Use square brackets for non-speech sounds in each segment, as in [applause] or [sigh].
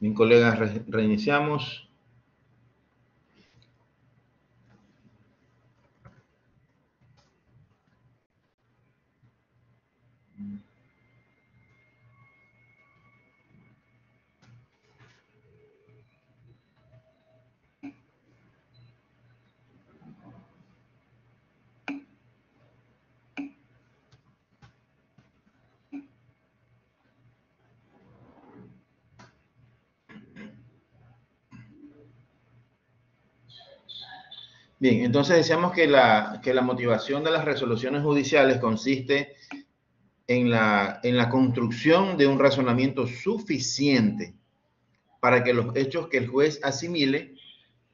Mi colega, reiniciamos. Bien, entonces decíamos que la, motivación de las resoluciones judiciales consiste en la, en la construcción de un razonamiento suficiente para que los hechos que el juez asimile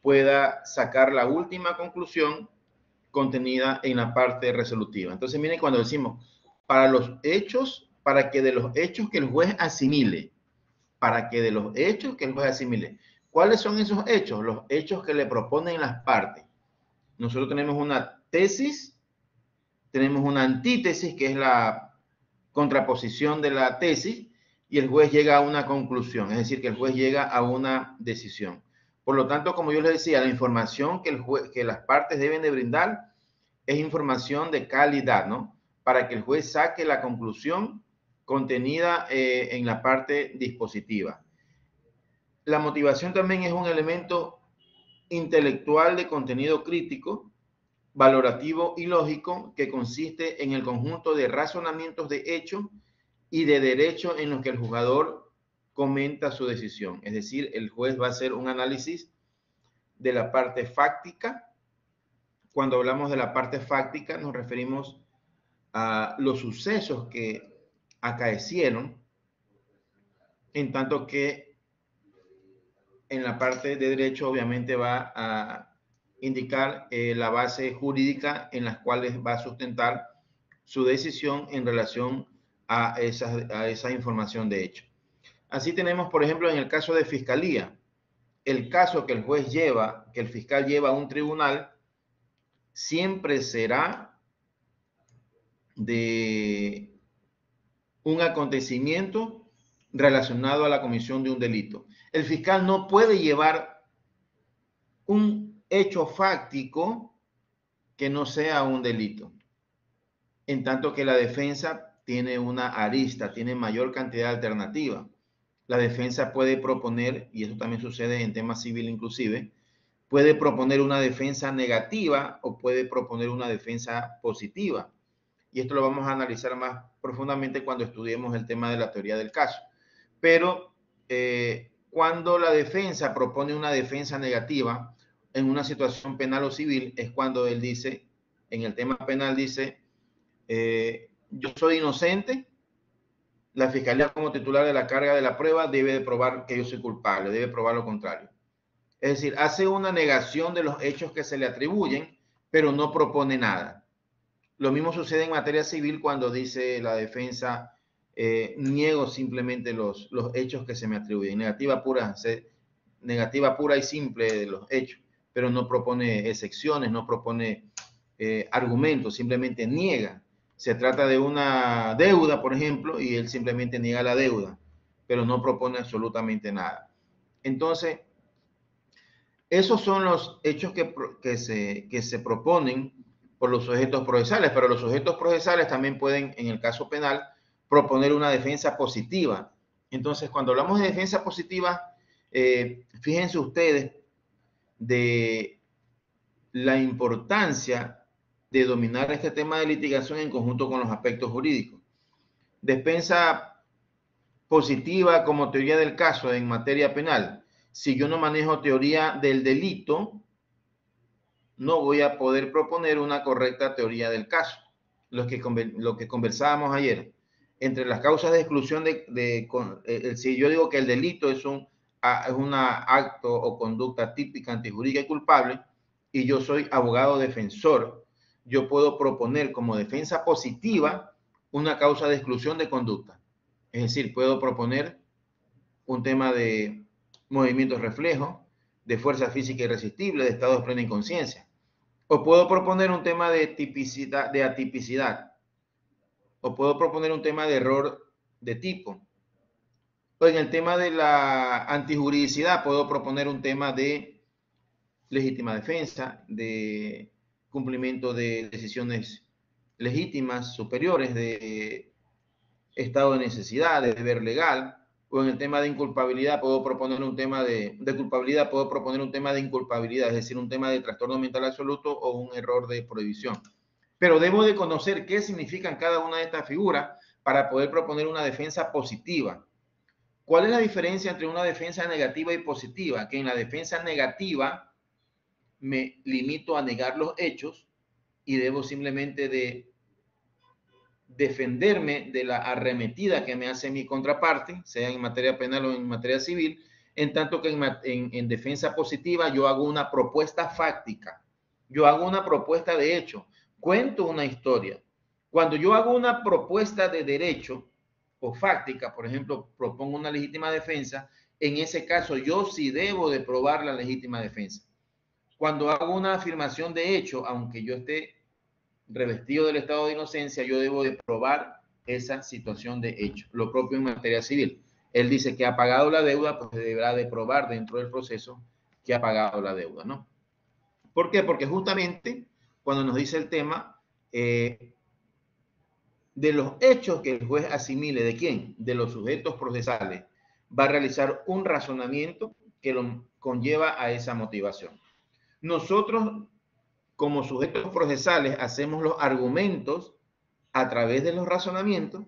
pueda sacar la última conclusión contenida en la parte resolutiva. Entonces, miren cuando decimos, para los hechos, para que de los hechos que el juez asimile, para que de los hechos que el juez asimile, ¿cuáles son esos hechos? Los hechos que le proponen las partes nosotros tenemos una tesis, tenemos una antítesis, que es la contraposición de la tesis, y el juez llega a una conclusión, es decir, que el juez llega a una decisión. Por lo tanto, como yo les decía, la información que, el juez, que las partes deben de brindar es información de calidad, ¿no? Para que el juez saque la conclusión contenida eh, en la parte dispositiva. La motivación también es un elemento intelectual de contenido crítico, valorativo y lógico que consiste en el conjunto de razonamientos de hecho y de derecho en los que el jugador comenta su decisión. Es decir, el juez va a hacer un análisis de la parte fáctica. Cuando hablamos de la parte fáctica nos referimos a los sucesos que acaecieron, en tanto que en la parte de derecho obviamente va a indicar eh, la base jurídica en las cuales va a sustentar su decisión en relación a esa, a esa información de hecho. Así tenemos, por ejemplo, en el caso de fiscalía, el caso que el juez lleva, que el fiscal lleva a un tribunal, siempre será de un acontecimiento relacionado a la comisión de un delito el fiscal no puede llevar un hecho fáctico que no sea un delito. En tanto que la defensa tiene una arista, tiene mayor cantidad de alternativas. La defensa puede proponer, y eso también sucede en temas civil inclusive, puede proponer una defensa negativa o puede proponer una defensa positiva. Y esto lo vamos a analizar más profundamente cuando estudiemos el tema de la teoría del caso. Pero eh, cuando la defensa propone una defensa negativa en una situación penal o civil, es cuando él dice, en el tema penal dice, eh, yo soy inocente, la fiscalía como titular de la carga de la prueba debe de probar que yo soy culpable, debe probar lo contrario. Es decir, hace una negación de los hechos que se le atribuyen, pero no propone nada. Lo mismo sucede en materia civil cuando dice la defensa, eh, niego simplemente los, los hechos que se me atribuyen. Negativa pura, negativa pura y simple de los hechos, pero no propone excepciones, no propone eh, argumentos, simplemente niega. Se trata de una deuda, por ejemplo, y él simplemente niega la deuda, pero no propone absolutamente nada. Entonces, esos son los hechos que, que, se, que se proponen por los sujetos procesales, pero los sujetos procesales también pueden, en el caso penal, proponer una defensa positiva. Entonces, cuando hablamos de defensa positiva, eh, fíjense ustedes de la importancia de dominar este tema de litigación en conjunto con los aspectos jurídicos. Defensa positiva como teoría del caso en materia penal. Si yo no manejo teoría del delito, no voy a poder proponer una correcta teoría del caso. Que, lo que conversábamos ayer entre las causas de exclusión de, eh, si yo digo que el delito es un es una acto o conducta típica antijurídica y culpable y yo soy abogado defensor, yo puedo proponer como defensa positiva una causa de exclusión de conducta. Es decir, puedo proponer un tema de movimientos reflejo, de fuerza física irresistible, de estado de plena inconsciencia. O puedo proponer un tema de tipicidad, de atipicidad, o puedo proponer un tema de error de tipo, en el tema de la antijuridicidad puedo proponer un tema de legítima defensa, de cumplimiento de decisiones legítimas superiores, de estado de necesidad, de deber legal, o en el tema de inculpabilidad puedo proponer un tema de, de, culpabilidad, puedo proponer un tema de inculpabilidad, es decir, un tema de trastorno mental absoluto o un error de prohibición. Pero debo de conocer qué significan cada una de estas figuras para poder proponer una defensa positiva. ¿Cuál es la diferencia entre una defensa negativa y positiva? Que en la defensa negativa me limito a negar los hechos y debo simplemente de defenderme de la arremetida que me hace mi contraparte, sea en materia penal o en materia civil, en tanto que en, en, defensa positiva yo hago una propuesta fáctica, yo hago una propuesta de hecho, cuento una historia. Cuando yo hago una propuesta de derecho o fáctica, por ejemplo, propongo una legítima defensa, en ese caso yo sí debo de probar la legítima defensa. Cuando hago una afirmación de hecho, aunque yo esté revestido del estado de inocencia, yo debo de probar esa situación de hecho. Lo propio en materia civil. Él dice que ha pagado la deuda, pues deberá de probar dentro del proceso que ha pagado la deuda, ¿no? ¿Por qué? Porque justamente cuando nos dice el tema eh, de los hechos que el juez asimile, ¿de quién? De los sujetos procesales, va a realizar un razonamiento que lo conlleva a esa motivación. Nosotros como sujetos procesales hacemos los argumentos a través de los razonamientos,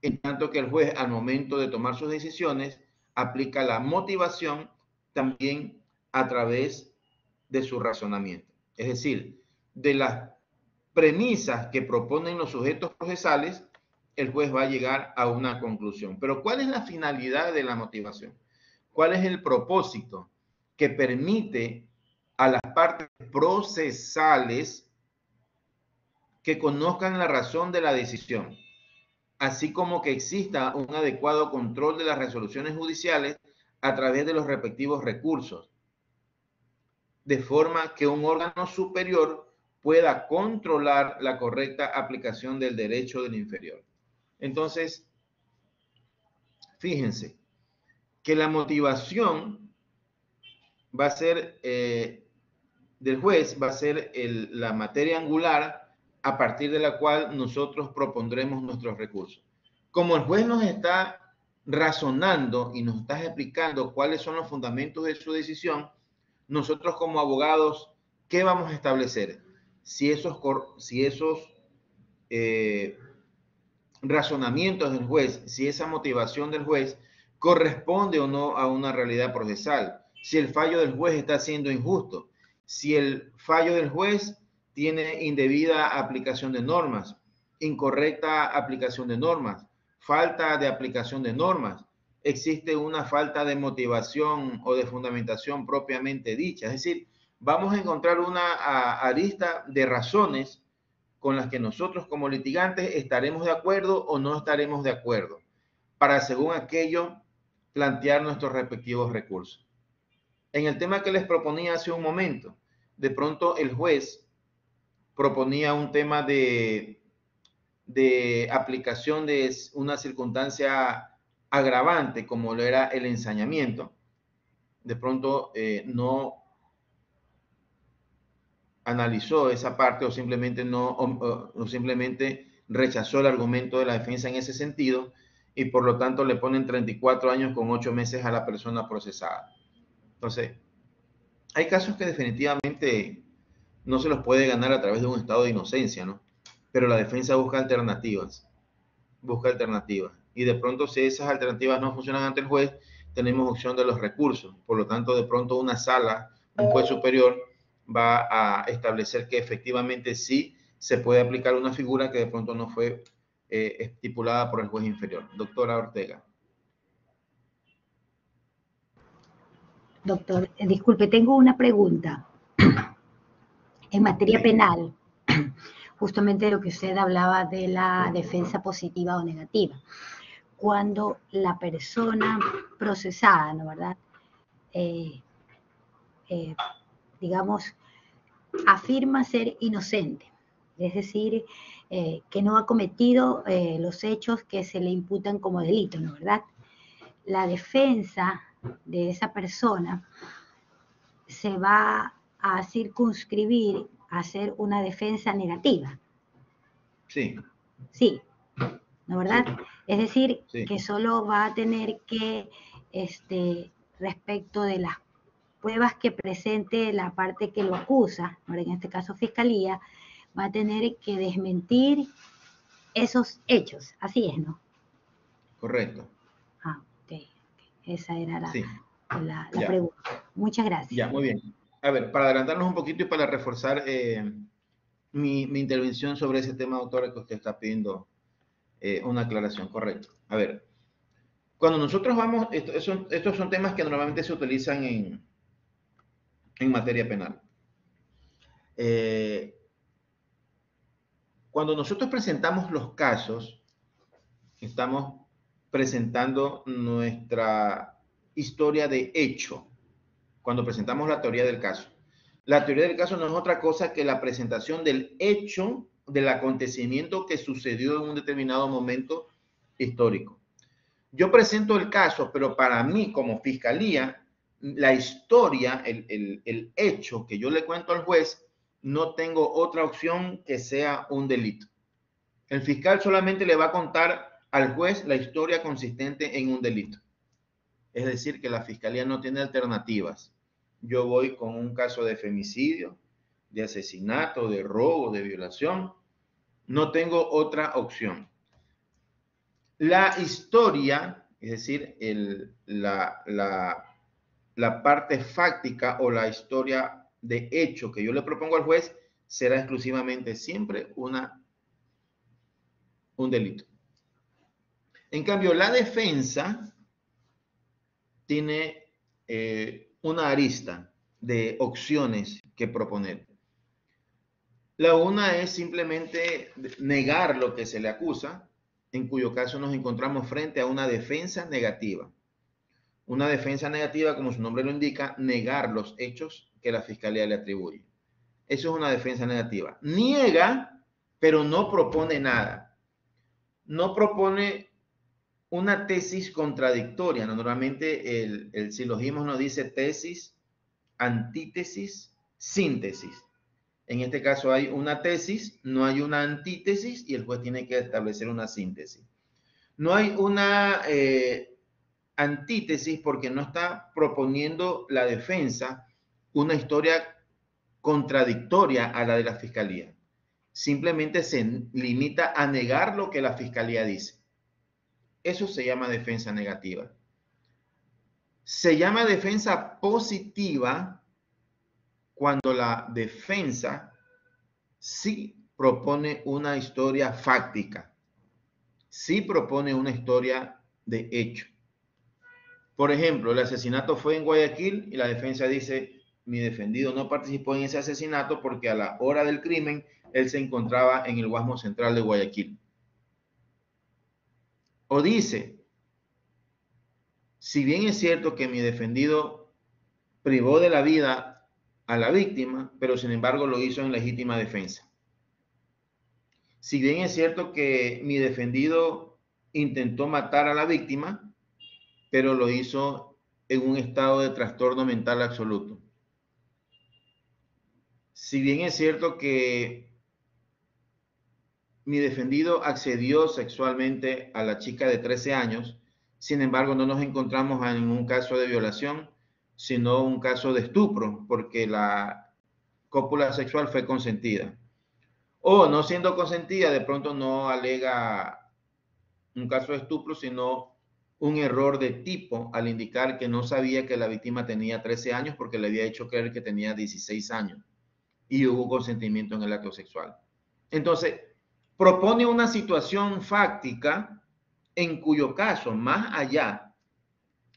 en tanto que el juez al momento de tomar sus decisiones aplica la motivación también a través de su razonamiento. Es decir, de las premisas que proponen los sujetos procesales, el juez va a llegar a una conclusión. Pero ¿cuál es la finalidad de la motivación? ¿Cuál es el propósito que permite a las partes procesales que conozcan la razón de la decisión, así como que exista un adecuado control de las resoluciones judiciales a través de los respectivos recursos, de forma que un órgano superior pueda controlar la correcta aplicación del derecho del inferior. Entonces, fíjense que la motivación va a ser eh, del juez va a ser la materia angular a partir de la cual nosotros propondremos nuestros recursos. Como el juez nos está razonando y nos está explicando cuáles son los fundamentos de su decisión, nosotros como abogados, ¿qué vamos a establecer? Si esos, si esos eh, razonamientos del juez, si esa motivación del juez corresponde o no a una realidad procesal, si el fallo del juez está siendo injusto, si el fallo del juez tiene indebida aplicación de normas, incorrecta aplicación de normas, falta de aplicación de normas, existe una falta de motivación o de fundamentación propiamente dicha. Es decir, vamos a encontrar una arista de razones con las que nosotros como litigantes estaremos de acuerdo o no estaremos de acuerdo, para según aquello plantear nuestros respectivos recursos. En el tema que les proponía hace un momento, de pronto el juez proponía un tema de, de aplicación de una circunstancia agravante como lo era el ensañamiento. De pronto eh, no analizó esa parte o simplemente no o simplemente rechazó el argumento de la defensa en ese sentido y por lo tanto le ponen 34 años con 8 meses a la persona procesada. Entonces, hay casos que definitivamente no se los puede ganar a través de un estado de inocencia, ¿no? Pero la defensa busca alternativas, busca alternativas. Y de pronto, si esas alternativas no funcionan ante el juez, tenemos opción de los recursos. Por lo tanto, de pronto una sala, un juez superior, va a establecer que efectivamente sí se puede aplicar una figura que de pronto no fue eh, estipulada por el juez inferior. Doctora Ortega. Doctor, eh, disculpe, tengo una pregunta. [clears throat] En materia penal, [clears throat] justamente lo que usted hablaba de la defensa positiva o negativa. Cuando la persona procesada, ¿no verdad? Eh, eh, digamos, afirma ser inocente, es decir, que no ha cometido los hechos que se le imputan como delito, ¿no verdad? la defensa de esa persona se va a circunscribir a hacer una defensa negativa. Sí. Sí, ¿no verdad? Es decir, que solo va a tener que, este, respecto de las pruebas que presente la parte que lo acusa, en este caso fiscalía, va a tener que desmentir esos hechos. Así es, ¿no? Correcto. Ah, ok. Esa era la, pregunta. Muchas gracias. Ya, muy bien. A ver, para adelantarnos un poquito y para reforzar eh, mi, intervención sobre ese tema, doctora, que usted está pidiendo eh, una aclaración. Correcto. A ver, cuando nosotros vamos, estos son temas que normalmente se utilizan en, en materia penal. Eh, cuando nosotros presentamos los casos, estamos presentando nuestra historia de hecho, cuando presentamos la teoría del caso. La teoría del caso no es otra cosa que la presentación del hecho, del acontecimiento que sucedió en un determinado momento histórico. Yo presento el caso, pero para mí como fiscalía, la historia, el, el hecho que yo le cuento al juez, no tengo otra opción que sea un delito. El fiscal solamente le va a contar al juez la historia consistente en un delito. Es decir, que la fiscalía no tiene alternativas. Yo voy con un caso de femicidio, de asesinato, de robo, de violación. No tengo otra opción. La historia, es decir, la, la parte fáctica o la historia de hecho que yo le propongo al juez, será exclusivamente siempre una, un delito. En cambio, la defensa tiene eh, una arista de opciones que proponer. La una es simplemente negar lo que se le acusa, en cuyo caso nos encontramos frente a una defensa negativa. Una defensa negativa, como su nombre lo indica, negar los hechos que la fiscalía le atribuye. Eso es una defensa negativa. Niega, pero no propone nada. No propone una tesis contradictoria. Normalmente el, el silogismo nos dice tesis, antítesis, síntesis. En este caso hay una tesis, no hay una antítesis y el juez tiene que establecer una síntesis. No hay una eh, antítesis porque no está proponiendo la defensa una historia contradictoria a la de la fiscalía. Simplemente se limita a negar lo que la fiscalía dice. Eso se llama defensa negativa. Se llama defensa positiva cuando la defensa sí propone una historia fáctica, sí propone una historia de hecho. Por ejemplo, el asesinato fue en Guayaquil y la defensa dice, mi defendido no participó en ese asesinato porque a la hora del crimen él se encontraba en el Guasmo Central de Guayaquil. O dice, si bien es cierto que mi defendido privó de la vida a la víctima, pero sin embargo lo hizo en legítima defensa. Si bien es cierto que mi defendido intentó matar a la víctima, pero lo hizo en un estado de trastorno mental absoluto. Si bien es cierto que mi defendido accedió sexualmente a la chica de 13 años, sin embargo no nos encontramos en un caso de violación, sino un caso de estupro, porque la cópula sexual fue consentida. O no siendo consentida, de pronto no alega un caso de estupro, sino un error de tipo al indicar que no sabía que la víctima tenía 13 años porque le había hecho creer que tenía 16 años y hubo consentimiento en el acto sexual. Entonces, propone una situación fáctica en cuyo caso, más allá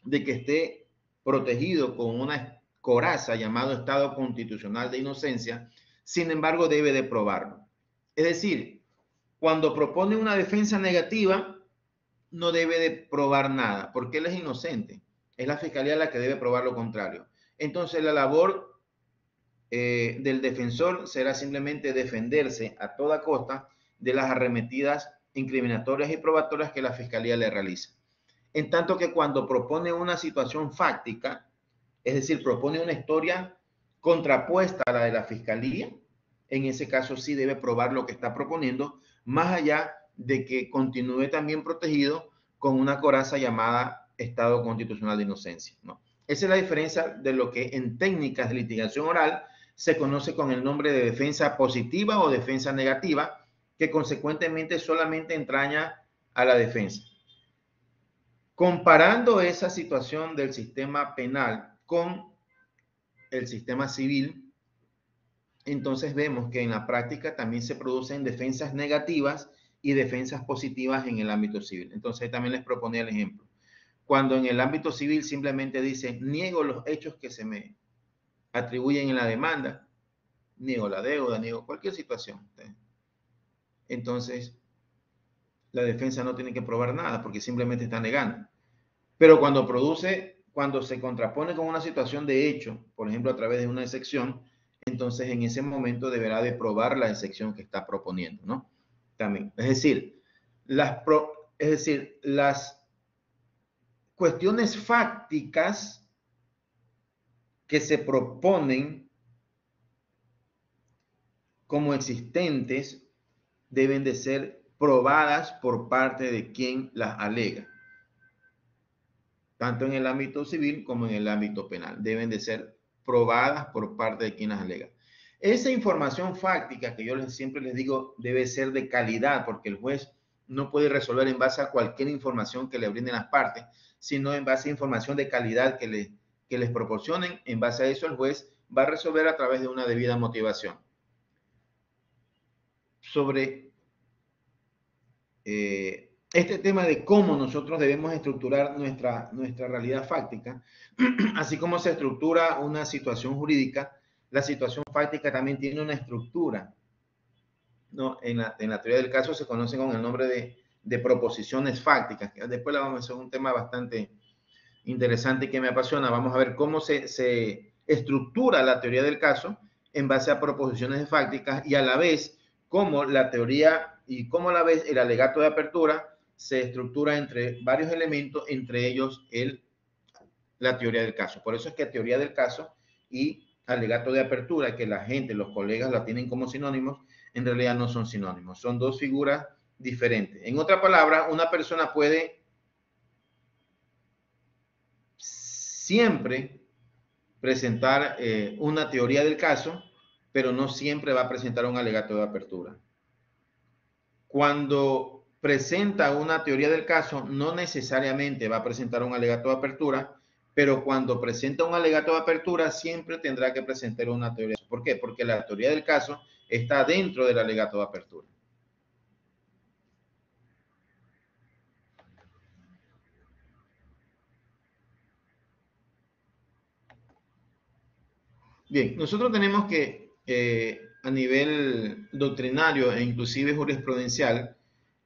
de que esté protegido con una coraza llamado Estado Constitucional de Inocencia, sin embargo debe de probarlo. Es decir, cuando propone una defensa negativa, no debe de probar nada, porque él es inocente. Es la fiscalía la que debe probar lo contrario. Entonces la labor eh, del defensor será simplemente defenderse a toda costa de las arremetidas incriminatorias y probatorias que la Fiscalía le realiza. en tanto que cuando propone una situación fáctica, es decir, propone una historia contrapuesta a la de la fiscalía, en ese caso sí debe probar lo que está proponiendo, más allá de que continúe también protegido con una coraza llamada Estado Constitucional de Inocencia. ¿no? Esa es la diferencia de lo que en técnicas de litigación oral se conoce con el nombre de defensa positiva o defensa negativa, que consecuentemente solamente entraña a la defensa. Comparando esa situación del sistema penal con el sistema civil, entonces vemos que en la práctica también se producen defensas negativas y defensas positivas en el ámbito civil. Entonces también les proponía el ejemplo. Cuando en el ámbito civil simplemente dice, niego los hechos que se me atribuyen en la demanda, niego la deuda, niego cualquier situación. Entonces, la defensa no tiene que probar nada porque simplemente está negando. Pero cuando produce, cuando se contrapone con una situación de hecho, por ejemplo, a través de una excepción, entonces en ese momento deberá de probar la excepción que está proponiendo, ¿no? Es decir, las, es decir, las cuestiones fácticas que se proponen como existentes deben de ser probadas por parte de quien las alega tanto en el ámbito civil como en el ámbito penal. Deben de ser probadas por parte de quienes alega. Esa información fáctica que yo siempre les digo debe ser de calidad porque el juez no puede resolver en base a cualquier información que le brinden las partes, sino en base a información de calidad que, le, que les proporcionen. En base a eso el juez va a resolver a través de una debida motivación. Sobre eh, este tema de cómo nosotros debemos estructurar nuestra, nuestra realidad fáctica, [clears throat] así como se estructura una situación jurídica, la situación fáctica también tiene una estructura. ¿no? En, la, teoría del caso se conoce con el nombre de, proposiciones fácticas, después la vamos a hacer un tema bastante interesante que me apasiona. Vamos a ver cómo se, se estructura la teoría del caso en base a proposiciones fácticas y a la vez cómo la teoría y cómo a la vez el alegato de apertura se estructura entre varios elementos, entre ellos el, la teoría del caso. Por eso es que teoría del caso y alegato de apertura, que la gente, los colegas la tienen como sinónimos, en realidad no son sinónimos, son dos figuras diferentes. En otra palabra, una persona puede siempre presentar eh, una teoría del caso, pero no siempre va a presentar un alegato de apertura. Cuando presenta una teoría del caso, no necesariamente va a presentar un alegato de apertura, pero cuando presenta un alegato de apertura, siempre tendrá que presentar una teoría. ¿Por qué? Porque la teoría del caso está dentro del alegato de apertura. Bien, nosotros tenemos que eh, a nivel doctrinario e inclusive jurisprudencial,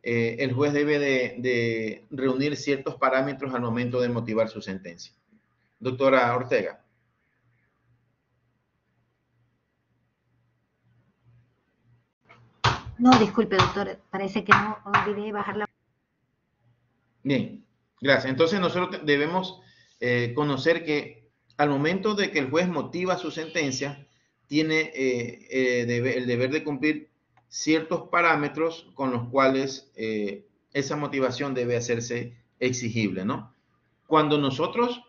eh, el juez debe de, reunir ciertos parámetros al momento de motivar su sentencia. Doctora Ortega. No, disculpe, doctor, parece que no olvidé bajar la... Bien, gracias. Entonces nosotros debemos eh, conocer que al momento de que el juez motiva su sentencia, tiene eh, el deber de cumplir ciertos parámetros con los cuales eh, esa motivación debe hacerse exigible, ¿no? Cuando nosotros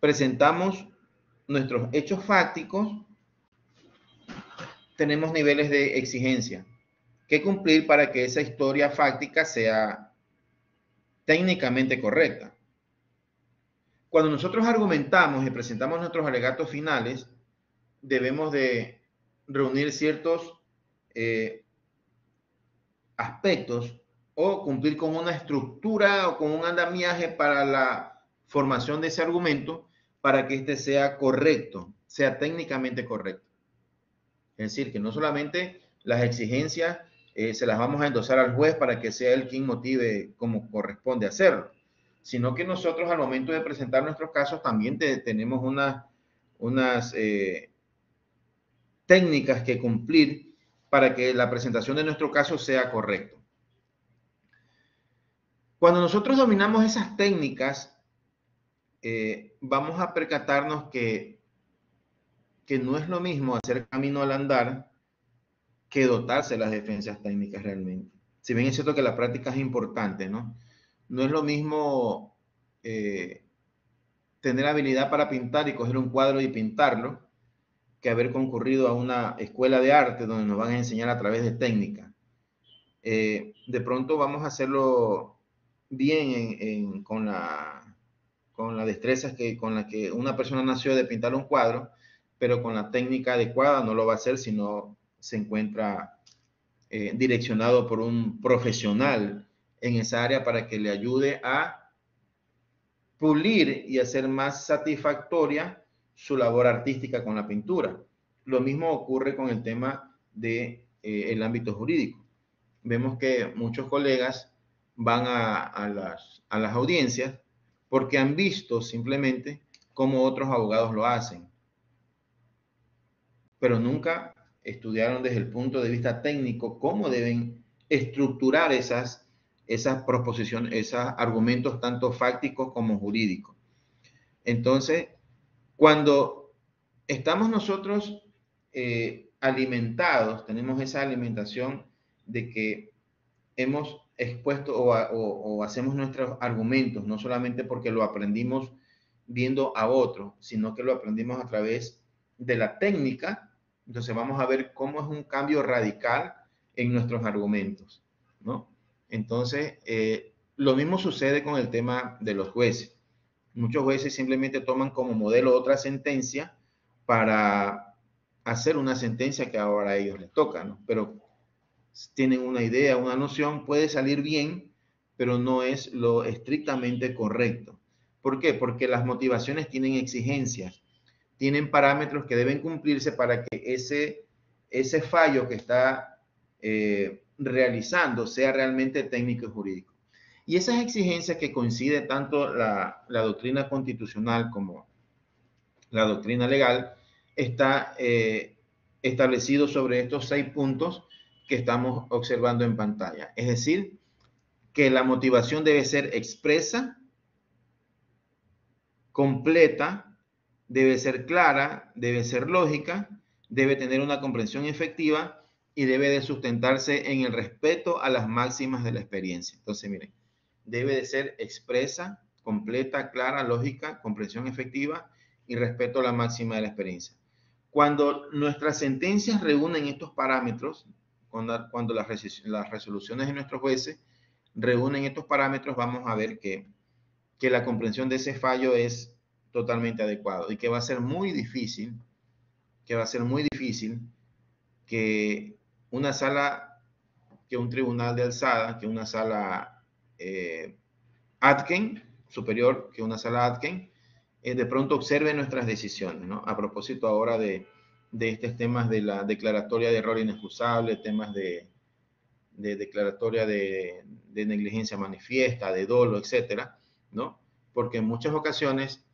presentamos nuestros hechos fácticos, tenemos niveles de exigencia que cumplir para que esa historia fáctica sea técnicamente correcta. Cuando nosotros argumentamos y presentamos nuestros alegatos finales, debemos de reunir ciertos eh, aspectos o cumplir con una estructura o con un andamiaje para la formación de ese argumento para que éste sea correcto, sea técnicamente correcto. Es decir, que no solamente las exigencias eh, se las vamos a endosar al juez para que sea él quien motive como corresponde hacerlo, sino que nosotros al momento de presentar nuestros casos también tenemos unas eh, técnicas que cumplir para que la presentación de nuestro caso sea correcto. Cuando nosotros dominamos esas técnicas, eh, vamos a percatarnos que, que no es lo mismo hacer camino al andar que dotarse las defensas técnicas realmente. Si bien es cierto que la práctica es importante, ¿no? No es lo mismo eh, tener habilidad para pintar y coger un cuadro y pintarlo que haber concurrido a una escuela de arte donde nos van a enseñar a través de técnica. Eh, de pronto vamos a hacerlo bien con, la, con la destreza que, con la que una persona nació de pintar un cuadro, pero con la técnica adecuada no lo va a hacer si no se encuentra eh, direccionado por un profesional en esa área para que le ayude a pulir y hacer más satisfactoria su labor artística con la pintura. Lo mismo ocurre con el tema del de, eh, ámbito jurídico. Vemos que muchos colegas van a, las, a las audiencias porque han visto simplemente cómo otros abogados lo hacen, pero nunca estudiaron desde el punto de vista técnico cómo deben estructurar esas, esas proposiciones, esos argumentos tanto fácticos como jurídicos. Entonces, cuando estamos nosotros eh, alimentados, tenemos esa alimentación de que hemos expuesto o, hacemos nuestros argumentos, no solamente porque lo aprendimos viendo a otro, sino que lo aprendimos a través de la técnica. Entonces vamos a ver cómo es un cambio radical en nuestros argumentos, ¿no? Entonces, eh, lo mismo sucede con el tema de los jueces. Muchos jueces simplemente toman como modelo otra sentencia para hacer una sentencia que ahora a ellos les toca, ¿no? Pero tienen una idea, una noción, puede salir bien, pero no es lo estrictamente correcto. ¿Por qué? Porque las motivaciones tienen exigencias, tienen parámetros que deben cumplirse para que ese, ese fallo que está eh, realizando sea realmente técnico y jurídico. Y esas exigencias que coincide tanto la, doctrina constitucional como la doctrina legal, está eh, establecido sobre estos seis puntos que estamos observando en pantalla. Es decir, que la motivación debe ser expresa, completa, debe ser clara, debe ser lógica, debe tener una comprensión efectiva y debe de sustentarse en el respeto a las máximas de la experiencia. Entonces, miren, debe de ser expresa, completa, clara, lógica, comprensión efectiva y respeto a la máxima de la experiencia. Cuando nuestras sentencias reúnen estos parámetros, cuando, las, resoluciones de nuestros jueces reúnen estos parámetros, vamos a ver que, la comprensión de ese fallo es totalmente adecuado y que va a ser muy difícil, que va a ser muy difícil que una sala, que un tribunal de alzada, que una sala eh, Atken, superior, que una sala Atken, eh, de pronto observe nuestras decisiones. A propósito ahora de, de estos temas de la declaratoria de error inexcusable, temas de, declaratoria de, negligencia manifiesta, de dolo, etcétera, ¿no? Porque en muchas ocasiones,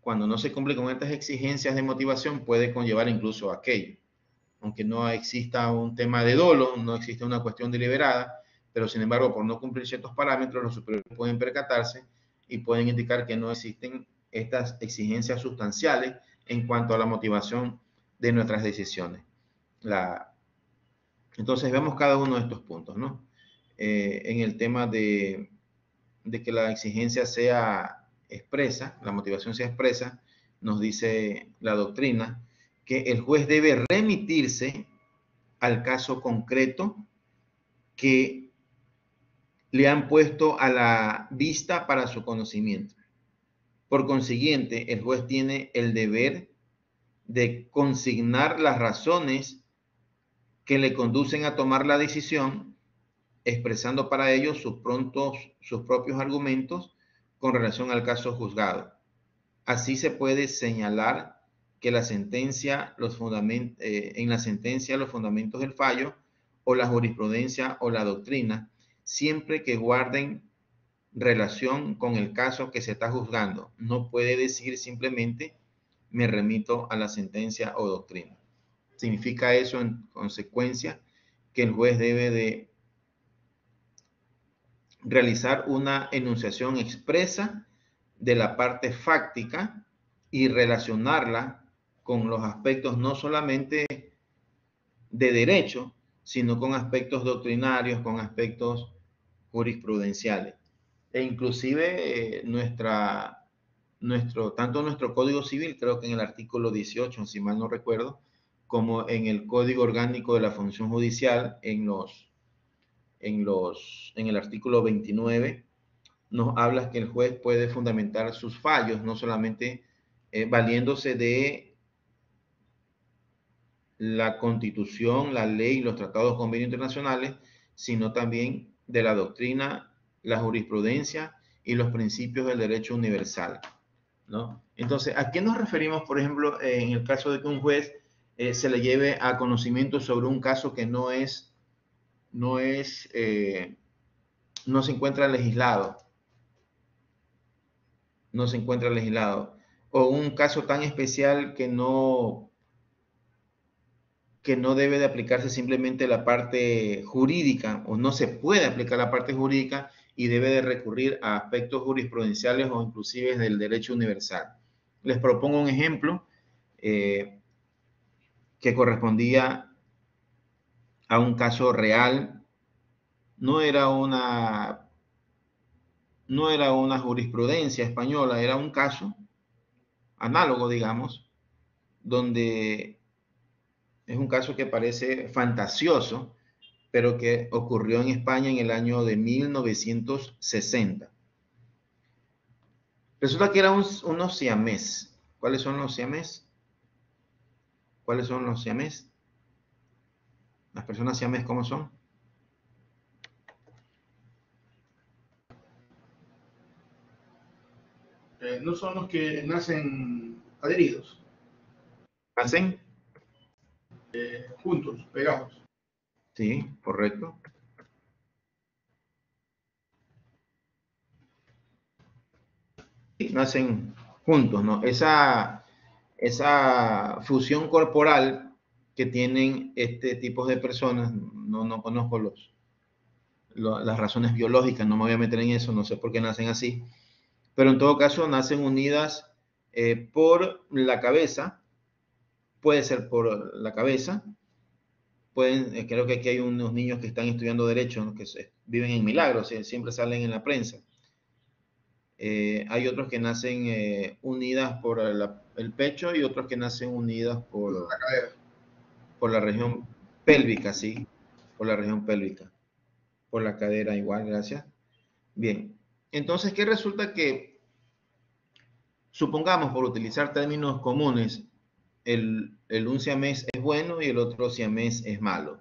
cuando no se cumple con estas exigencias de motivación, puede conllevar incluso aquello. Aunque no exista un tema de dolo, no existe una cuestión deliberada, pero sin embargo, por no cumplir ciertos parámetros, los superiores pueden percatarse y pueden indicar que no existen estas exigencias sustanciales en cuanto a la motivación de nuestras decisiones. La, entonces vemos cada uno de estos puntos, ¿no? Eh, en el tema de, de que la exigencia sea expresa, la motivación sea expresa, nos dice la doctrina que el juez debe remitirse al caso concreto que le han puesto a la vista para su conocimiento. Por consiguiente, el juez tiene el deber de consignar las razones que le conducen a tomar la decisión, expresando para ello sus, propios argumentos con relación al caso juzgado. Así se puede señalar que la sentencia, los eh, en la sentencia los fundamentos del fallo o la jurisprudencia o la doctrina, siempre que guarden relación con el caso que se está juzgando. No puede decir simplemente me remito a la sentencia o doctrina. Significa eso en consecuencia que el juez debe de realizar una enunciación expresa de la parte fáctica y relacionarla con los aspectos no solamente de derecho, sino con aspectos doctrinarios, con aspectos jurisprudenciales. E inclusive eh, nuestra, nuestro, tanto nuestro Código Civil, creo que en el artículo 18, si mal no recuerdo, como en el Código Orgánico de la Función Judicial, en los, en los, en el artículo 29, nos habla que el juez puede fundamentar sus fallos, no solamente eh, valiéndose de la constitución, la ley, los tratados convenios internacionales, sino también de la doctrina, la jurisprudencia y los principios del derecho universal. ¿No? Entonces, ¿a qué nos referimos, por ejemplo, en el caso de que un juez eh, se le lleve a conocimiento sobre un caso que no es, no es, eh, no se encuentra legislado? No se encuentra legislado. O un caso tan especial que no que no debe de aplicarse simplemente la parte jurídica o no se puede aplicar la parte jurídica y debe de recurrir a aspectos jurisprudenciales o inclusive del derecho universal. Les propongo un ejemplo eh, que correspondía a un caso real. No era una, no era una jurisprudencia española, era un caso análogo, digamos, donde es un caso que parece fantasioso, pero que ocurrió en España en el año de 1960. Resulta que eran unos siamés. ¿Cuáles son los siamés? ¿Cuáles son los siamés? Las personas siamés, ¿cómo son? Eh, no son los que nacen adheridos. ¿Nacen? juntos, pegados. Sí, correcto. Sí, nacen juntos, ¿no? Esa, esa fusión corporal que tienen este tipo de personas, no, no conozco los, las razones biológicas, no me voy a meter en eso, no sé por qué nacen así, pero en todo caso nacen unidas eh, por la cabeza, puede ser por la cabeza, pueden, eh, creo que aquí hay unos niños que están estudiando derecho, que viven en milagros, siempre salen en la prensa. Eh, hay otros que nacen eh, unidas por el pecho y otros que nacen unidas por la cadera. Por la región pélvica, sí, por la región pélvica. Por la cadera igual, gracias. Bien, entonces, ¿qué resulta que, supongamos por utilizar términos comunes, el, el un siamés es bueno y el otro siamés es malo.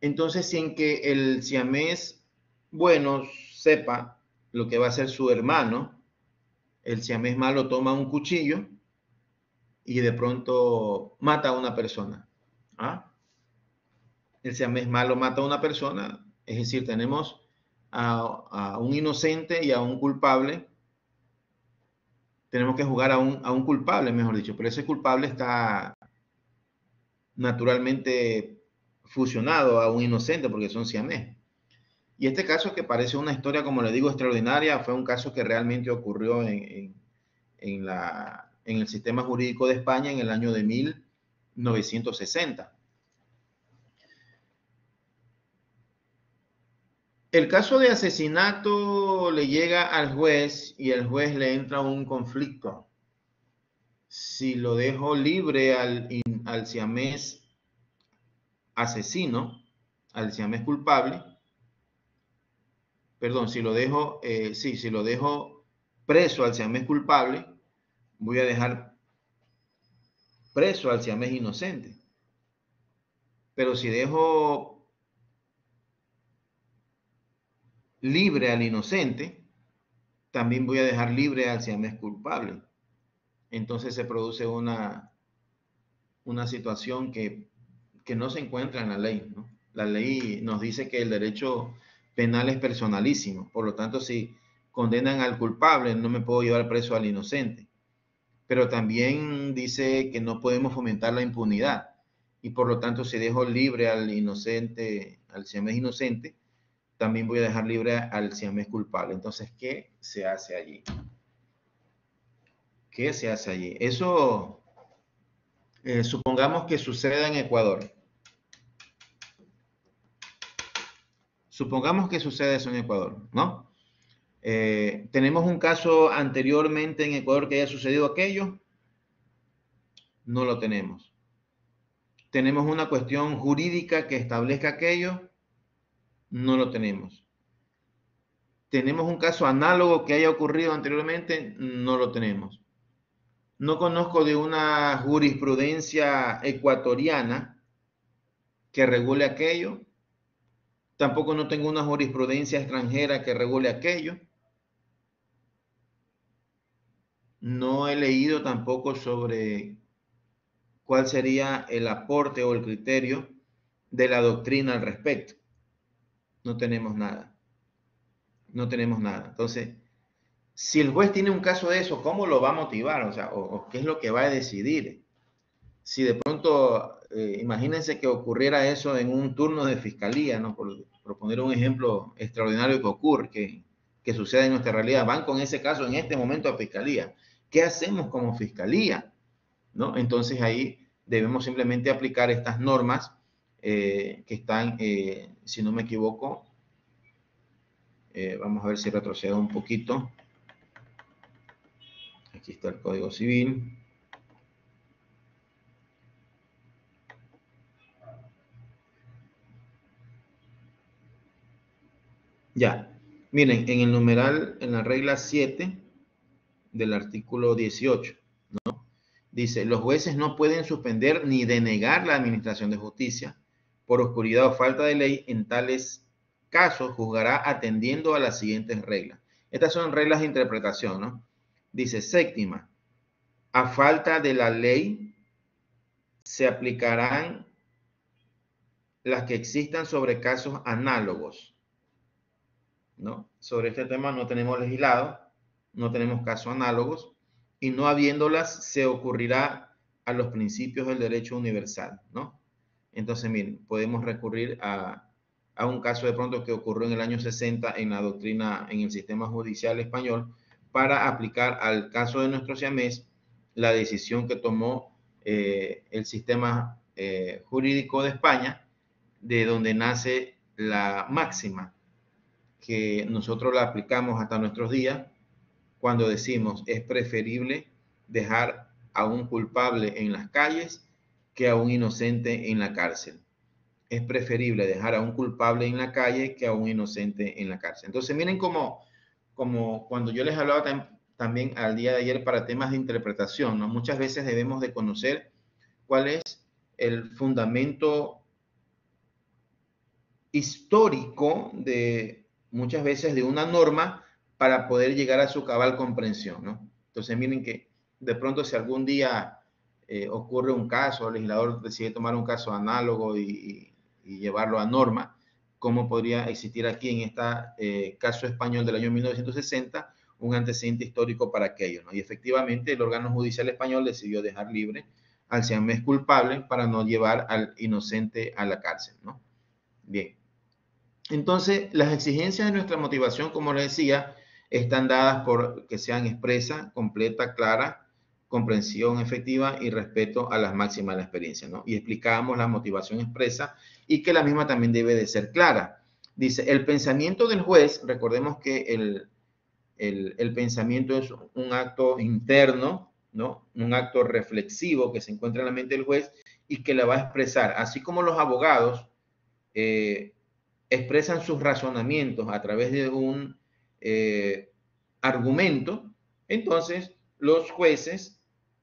Entonces, sin que el siamés bueno sepa lo que va a hacer su hermano, el siamés malo toma un cuchillo y de pronto mata a una persona. ¿Ah? El siamés malo mata a una persona, es decir, tenemos a un inocente y a un culpable tenemos que jugar a un, a un culpable, mejor dicho, pero ese culpable está naturalmente fusionado a un inocente porque son siamés. Y este caso que parece una historia, como le digo, extraordinaria, fue un caso que realmente ocurrió en, en, la, en el sistema jurídico de España en el año de 1960. El caso de asesinato le llega al juez y el juez le entra un conflicto. Si lo dejo libre al, al siamés asesino, al siamés culpable, perdón, si lo dejo, eh, sí, si lo dejo preso al siamés culpable, voy a dejar preso al siamés inocente. Pero si dejo libre al inocente, también voy a dejar libre al siamés culpable. Entonces se produce una, una situación que, que no se encuentra en la ley. La ley nos dice que el derecho penal es personalísimo. Por lo tanto, si condenan al culpable, no me puedo llevar preso al inocente. Pero también dice que no podemos fomentar la impunidad. Y por lo tanto, si dejo libre al inocente, al siamés inocente, también voy a dejar libre al siamés culpable. Entonces, ¿qué se hace allí? ¿Qué se hace allí? Eso, eh, supongamos que suceda en Ecuador. Supongamos que sucede eso en Ecuador, ¿no? Eh, ¿Tenemos un caso anteriormente en Ecuador que haya sucedido aquello? No lo tenemos. ¿Tenemos una cuestión jurídica que establezca aquello? No lo tenemos. ¿Tenemos un caso análogo que haya ocurrido anteriormente? No lo tenemos. No conozco de una jurisprudencia ecuatoriana que regule aquello. Tampoco no tengo una jurisprudencia extranjera que regule aquello. No he leído tampoco sobre cuál sería el aporte o el criterio de la doctrina al respecto. No tenemos nada. No tenemos nada. Entonces, si el juez tiene un caso de eso, ¿cómo lo va a motivar? O sea, o, qué es lo que va a decidir. Si de pronto, eh, imagínense que ocurriera eso en un turno de fiscalía, ¿no? Por, poner un ejemplo extraordinario que ocurre, que, que sucede en nuestra realidad. Van con ese caso en este momento a fiscalía. ¿Qué hacemos como fiscalía? ¿no? Entonces ahí debemos simplemente aplicar estas normas eh, que están, eh, si no me equivoco, eh, vamos a ver si retrocedo un poquito. Aquí está el Código Civil. Ya, miren, en el numeral, en la regla 7 del artículo 18, ¿no? Dice, los jueces no pueden suspender ni denegar la administración de justicia por oscuridad o falta de ley. En tales casos juzgará atendiendo a las siguientes reglas. Estas son reglas de interpretación, ¿no? Dice, séptima, a falta de la ley se aplicarán las que existan sobre casos análogos. ¿No? Sobre este tema no tenemos legislado, no tenemos casos análogos y no habiéndolas se ocurrirá a los principios del derecho universal, ¿no? Entonces, miren, podemos recurrir a, un caso de pronto que ocurrió en el año 60 en la doctrina, en el sistema judicial español, para aplicar al caso de nuestro siamés la decisión que tomó eh, el sistema eh, jurídico de España, de donde nace la máxima que nosotros la aplicamos hasta nuestros días, cuando decimos es preferible dejar a un culpable en las calles que a un inocente en la cárcel. Es preferible dejar a un culpable en la calle que a un inocente en la cárcel. Entonces, miren cómo, como cuando yo les hablaba también al día de ayer para temas de interpretación, ¿no? muchas veces debemos de conocer cuál es el fundamento histórico de muchas veces de una norma para poder llegar a su cabal comprensión, ¿no? Entonces, miren que de pronto si algún día eh, ocurre un caso, el legislador decide tomar un caso análogo y, llevarlo a norma, ¿cómo podría existir aquí en este caso español del año 1960 un antecedente histórico para aquello, ¿no? Y efectivamente el órgano judicial español decidió dejar libre al siamés culpable para no llevar al inocente a la cárcel, ¿no? Bien. Entonces, las exigencias de nuestra motivación, como les decía, están dadas por que sean expresa, completa, clara, comprensión efectiva y respeto a las máximas de la experiencia, ¿no? Y explicábamos la motivación expresa y que la misma también debe de ser clara. Dice, el pensamiento del juez, recordemos que el, el, pensamiento es un acto interno, ¿no? Un acto reflexivo que se encuentra en la mente del juez y que la va a expresar, así como los abogados eh, expresan sus razonamientos a través de un eh, argumento, entonces los jueces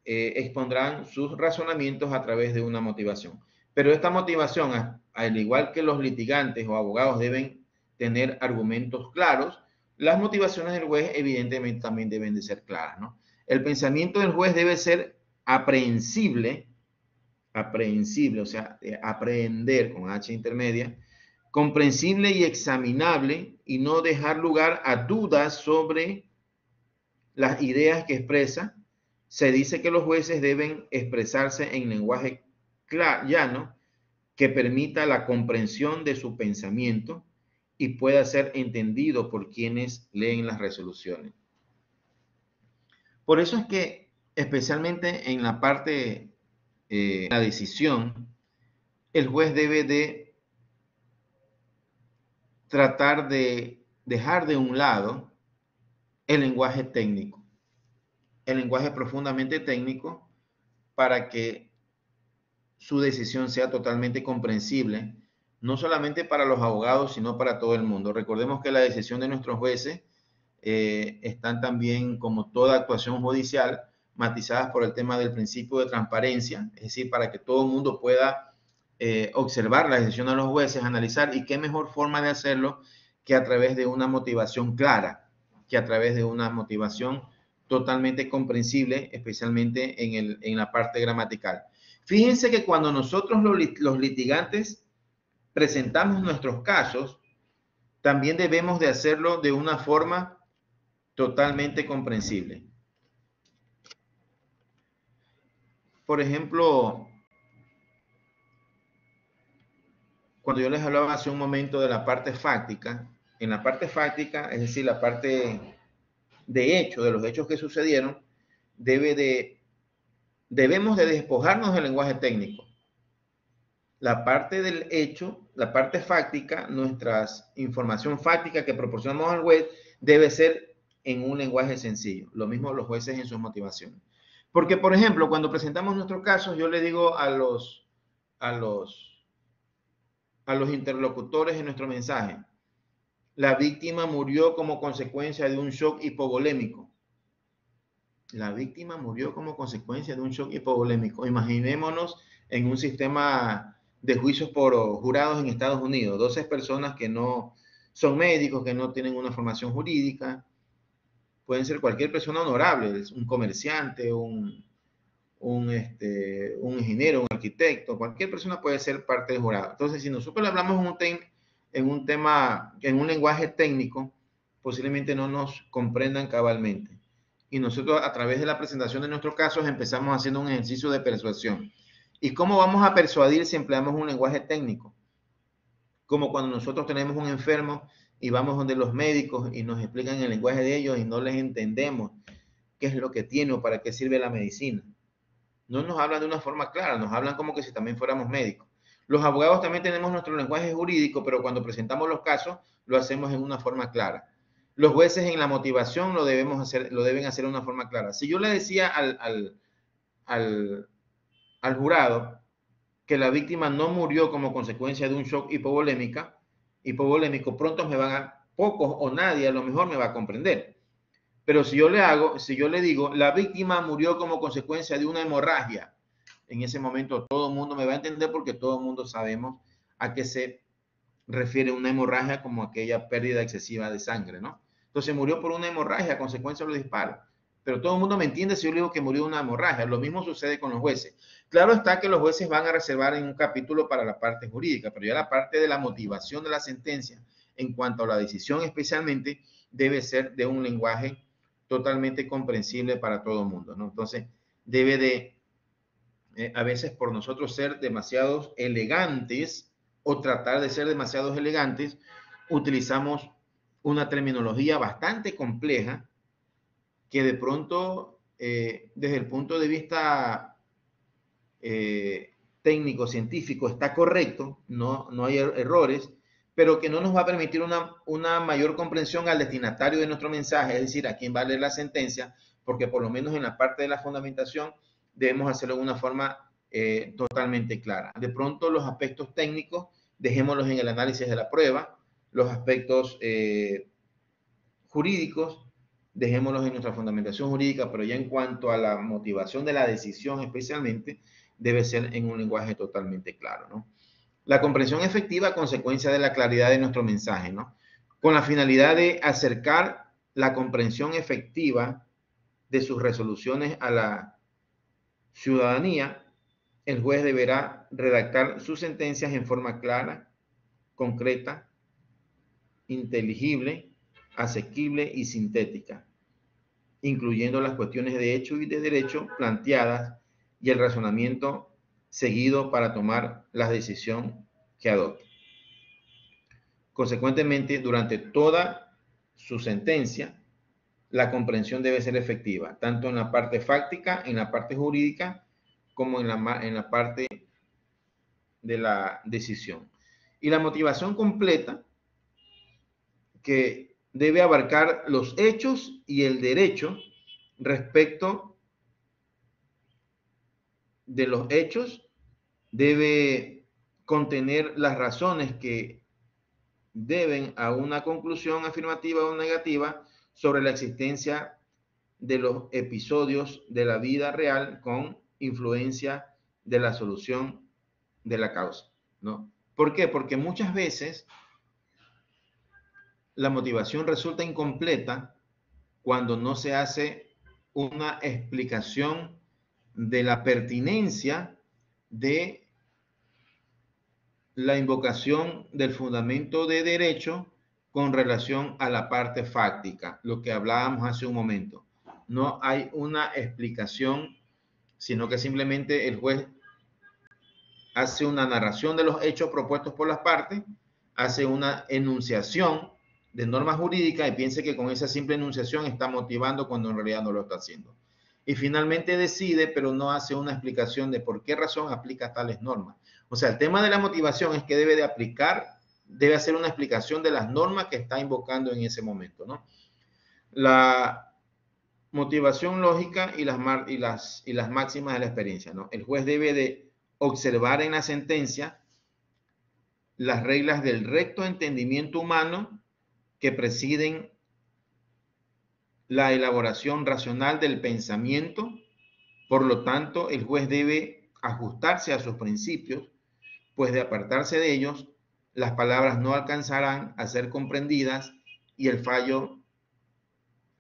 eh, expondrán sus razonamientos a través de una motivación. Pero esta motivación, al igual que los litigantes o abogados deben tener argumentos claros, las motivaciones del juez evidentemente también deben de ser claras, ¿no? El pensamiento del juez debe ser aprehensible, aprehensible, o sea, aprehender con H intermedia, comprensible y examinable y no dejar lugar a dudas sobre las ideas que expresa. Se dice que los jueces deben expresarse en lenguaje claro, llano que permita la comprensión de su pensamiento y pueda ser entendido por quienes leen las resoluciones. Por eso es que, especialmente en la parte de eh, la decisión, el juez debe de tratar de dejar de un lado el lenguaje técnico, el lenguaje profundamente técnico, para que su decisión sea totalmente comprensible, no solamente para los abogados, sino para todo el mundo. Recordemos que la decisión de nuestros jueces eh, están también, como toda actuación judicial, matizadas por el tema del principio de transparencia, es decir, para que todo el mundo pueda eh, observar la decisión de los jueces, analizar, y qué mejor forma de hacerlo que a través de una motivación clara, que a través de una motivación totalmente comprensible, especialmente en, el, en la parte gramatical. Fíjense que cuando nosotros los, litigantes presentamos nuestros casos, también debemos de hacerlo de una forma totalmente comprensible. Por ejemplo, cuando yo les hablaba hace un momento de la parte fáctica, en la parte fáctica, es decir, la parte de hecho, de los hechos que sucedieron, debe de, debemos de despojarnos del lenguaje técnico. La parte del hecho, la parte fáctica, nuestra información fáctica que proporcionamos al juez debe ser en un lenguaje sencillo. Lo mismo los jueces en sus motivaciones. Porque, por ejemplo, cuando presentamos nuestros casos, yo le digo a los, a los interlocutores en nuestro mensaje, la víctima murió como consecuencia de un shock hipovolémico. La víctima murió como consecuencia de un shock hipovolémico. Imaginémonos en un sistema de juicios por jurados en Estados Unidos, 12 personas que no son médicos, que no tienen una formación jurídica, pueden ser cualquier persona honorable, un comerciante, un, un, este, un ingeniero, un arquitecto, cualquier persona puede ser parte del jurado. Entonces, si nosotros hablamos un, en un tema, en un lenguaje técnico, posiblemente no nos comprendan cabalmente. Y nosotros a través de la presentación de nuestros casos empezamos haciendo un ejercicio de persuasión. ¿Y cómo vamos a persuadir si empleamos un lenguaje técnico? Como cuando nosotros tenemos un enfermo y vamos donde los médicos y nos explican el lenguaje de ellos y no les entendemos qué es lo que tiene o para qué sirve la medicina. No nos hablan de una forma clara, nos hablan como que si también fuéramos médicos. Los abogados también tenemos nuestro lenguaje jurídico, pero cuando presentamos los casos lo hacemos en una forma clara. Los jueces en la motivación lo, debemos hacer, lo deben hacer de una forma clara. Si yo le decía al, jurado que la víctima no murió como consecuencia de un shock hipovolémica, hipovolémico, pronto me van a, pocos o nadie a lo mejor me va a comprender. Pero si yo le hago, si yo le digo, la víctima murió como consecuencia de una hemorragia, en ese momento todo el mundo me va a entender porque todo el mundo sabemos a qué se refiere una hemorragia como aquella pérdida excesiva de sangre, ¿no? Entonces murió por una hemorragia a consecuencia de los disparos. Pero todo el mundo me entiende si yo digo que murió de una hemorragia. Lo mismo sucede con los jueces. Claro está que los jueces van a reservar en un capítulo para la parte jurídica, pero ya la parte de la motivación de la sentencia en cuanto a la decisión especialmente debe ser de un lenguaje totalmente comprensible para todo el mundo, ¿no? Entonces debe de eh, a veces por nosotros ser demasiados elegantes o tratar de ser demasiados elegantes, utilizamos una terminología bastante compleja que de pronto, eh, desde el punto de vista eh, técnico, científico, está correcto, no, no hay er-, errores, pero que no nos va a permitir una, una mayor comprensión al destinatario de nuestro mensaje, es decir, a quien va a leer la sentencia, porque por lo menos en la parte de la fundamentación debemos hacerlo de una forma eh, totalmente clara. De pronto los aspectos técnicos, dejémoslos en el análisis de la prueba, los aspectos eh, jurídicos, dejémoslos en nuestra fundamentación jurídica, pero ya en cuanto a la motivación de la decisión especialmente, debe ser en un lenguaje totalmente claro, ¿no? La comprensión efectiva consecuencia de la claridad de nuestro mensaje, ¿no? Con la finalidad de acercar la comprensión efectiva de sus resoluciones a la ciudadanía, el juez deberá redactar sus sentencias en forma clara, concreta, inteligible, asequible y sintética, incluyendo las cuestiones de hecho y de derecho planteadas y el razonamiento seguido para tomar la decisión que adopte. Consecuentemente, durante toda su sentencia, la comprensión debe ser efectiva, tanto en la parte fáctica, en la parte jurídica, como en la, en la parte de la decisión. Y la motivación completa, que debe abarcar los hechos y el derecho respecto de los hechos, debe contener las razones que deben a una conclusión afirmativa o negativa sobre la existencia de los episodios de la vida real con influencia de la solución de la causa, ¿no? ¿Por qué? Porque muchas veces la motivación resulta incompleta cuando no se hace una explicación de la pertinencia de la invocación del fundamento de derecho con relación a la parte fáctica, lo que hablábamos hace un momento. No hay una explicación, sino que simplemente el juez hace una narración de los hechos propuestos por las partes, hace una enunciación de normas jurídicas y piense que con esa simple enunciación está motivando cuando en realidad no lo está haciendo. Y finalmente decide, pero no hace una explicación de por qué razón aplica tales normas. O sea, el tema de la motivación es que debe de aplicar, debe hacer una explicación de las normas que está invocando en ese momento, ¿no? La motivación lógica y las, máximas de la experiencia, ¿no? El juez debe de observar en la sentencia las reglas del recto entendimiento humano que presiden la elaboración racional del pensamiento. Por lo tanto, el juez debe ajustarse a sus principios, pues de apartarse de ellos, las palabras no alcanzarán a ser comprendidas y el fallo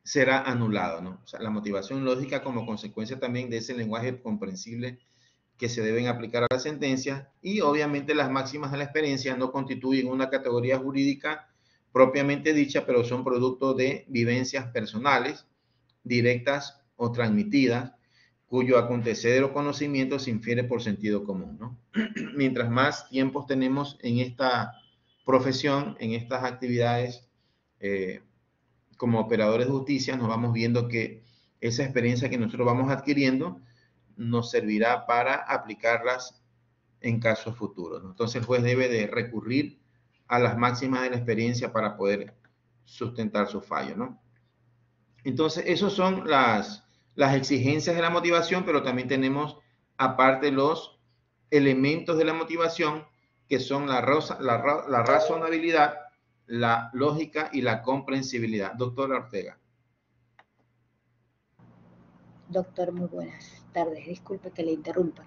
será anulado. ¿no? La motivación lógica como consecuencia también de ese lenguaje comprensible que se deben aplicar a la sentencia y obviamente las máximas de la experiencia no constituyen una categoría jurídica propiamente dicha, pero son producto de vivencias personales, directas o transmitidas, cuyo acontecer o conocimiento se infiere por sentido común. ¿no? [clears throat] Mientras más tiempos tenemos en esta profesión, en estas actividades eh, como operadores de justicia, nos vamos viendo que esa experiencia que nosotros vamos adquiriendo nos servirá para aplicarlas en casos futuros. Entonces el juez debe de recurrir a las máximas de la experiencia para poder sustentar su fallo, ¿no? Entonces, esas son las, las exigencias de la motivación, pero también tenemos aparte los elementos de la motivación, que son la, la, la razonabilidad, la lógica y la comprensibilidad. Doctor Ortega. Doctor, muy buenas tardes. Disculpe que le interrumpa.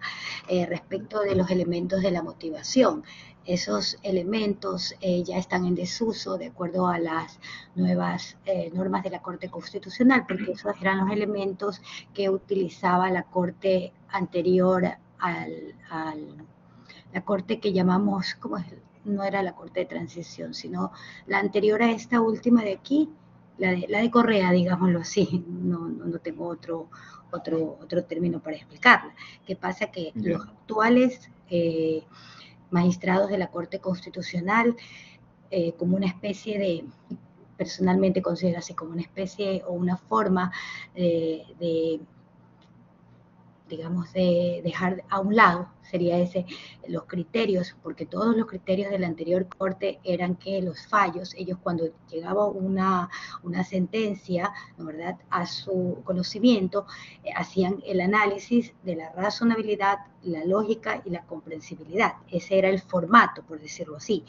Eh, respecto de los elementos de la motivación, esos elementos eh, ya están en desuso de acuerdo a las nuevas eh, normas de la Corte Constitucional, porque esos eran los elementos que utilizaba la Corte anterior al, la Corte que llamamos, ¿cómo es? No era la Corte de Transición, sino la anterior a esta última de aquí, la de, la de Correa, digámoslo así, no, no, tengo otro, otro, otro término para explicarla. ¿Qué pasa? Que los actuales eh, magistrados de la Corte Constitucional, eh, como una especie de, personalmente considero así como una especie o una forma de digamos, de dejar a un lado, sería ese, los criterios, porque todos los criterios de la anterior corte eran que los fallos, ellos cuando llegaba una, una sentencia, ¿verdad?, a su conocimiento, eh, hacían el análisis de la razonabilidad, la lógica y la comprensibilidad. Ese era el formato, por decirlo así.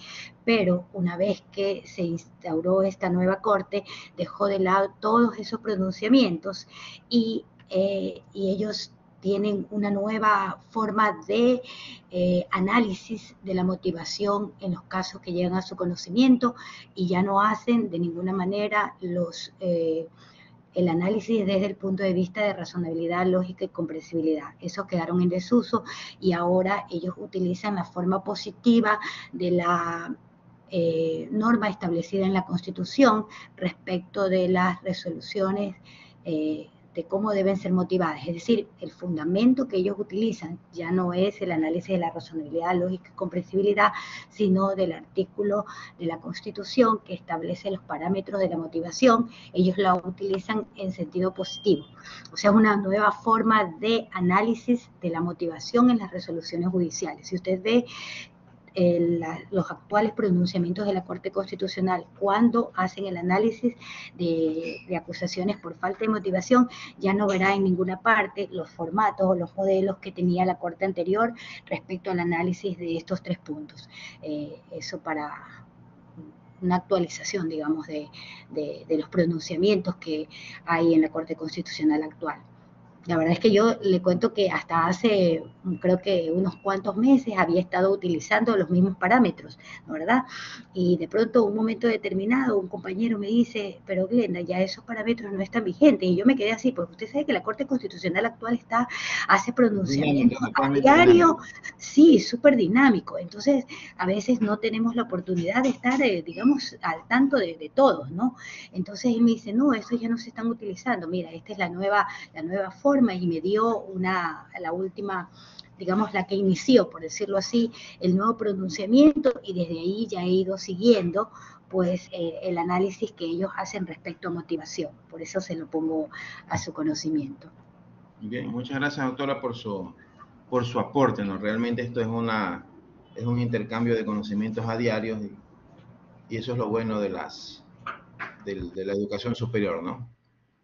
Pero una vez que se instauró esta nueva corte, dejó de lado todos esos pronunciamientos y, eh, y ellos tienen una nueva forma de eh, análisis de la motivación en los casos que llegan a su conocimiento y ya no hacen de ninguna manera los, eh, el análisis desde el punto de vista de razonabilidad, lógica y comprensibilidad. Esos quedaron en desuso y ahora ellos utilizan la forma positiva de la eh, norma establecida en la Constitución respecto de las resoluciones de cómo deben ser motivadas. Es decir, el fundamento que ellos utilizan ya no es el análisis de la razonabilidad, lógica y comprensibilidad, sino del artículo de la Constitución que establece los parámetros de la motivación. Ellos la utilizan en sentido positivo. O sea, es una nueva forma de análisis de la motivación en las resoluciones judiciales. Si usted ve los actuales pronunciamientos de la Corte Constitucional cuando hacen el análisis de, acusaciones por falta de motivación, ya no verá en ninguna parte los formatos o los modelos que tenía la Corte anterior respecto al análisis de estos tres puntos. Eh, eso para una actualización, digamos, de los pronunciamientos que hay en la Corte Constitucional actual. La verdad es que yo le cuento que hasta hace, creo que unos cuantos meses había estado utilizando los mismos parámetros, ¿verdad? Y de pronto, un momento determinado, un compañero me dice, pero Glenda, ya esos parámetros no están vigentes. Y yo me quedé así, porque usted sabe que la Corte Constitucional actual está, hace pronunciamientos a diario, sí, súper dinámico. Entonces, a veces no tenemos la oportunidad de estar, eh, digamos, al tanto de, de todos, ¿no? Entonces él me dice, no, esos ya no se están utilizando. Mira, esta es la nueva, la nueva forma y me dio una, la última, digamos, la que inició, por decirlo así, el nuevo pronunciamiento y desde ahí ya he ido siguiendo pues eh, el análisis que ellos hacen respecto a motivación. Por eso se lo pongo a su conocimiento. Bien, muchas gracias doctora por su, por su aporte. ¿no? Realmente esto es, una, es un intercambio de conocimientos a diario y, y eso es lo bueno de, las, de, de la educación superior, ¿no?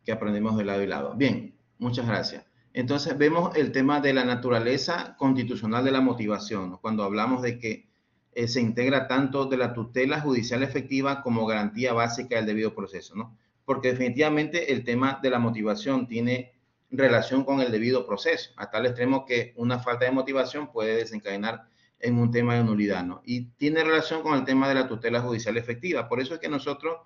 Que aprendemos de lado y lado. Bien, Muchas gracias. Entonces vemos el tema de la naturaleza constitucional de la motivación, cuando hablamos de que eh, se integra tanto de la tutela judicial efectiva como garantía básica del debido proceso, ¿no? Porque definitivamente el tema de la motivación tiene relación con el debido proceso, a tal extremo que una falta de motivación puede desencadenar en un tema de nulidad, ¿no? Y tiene relación con el tema de la tutela judicial efectiva. Por eso es que nosotros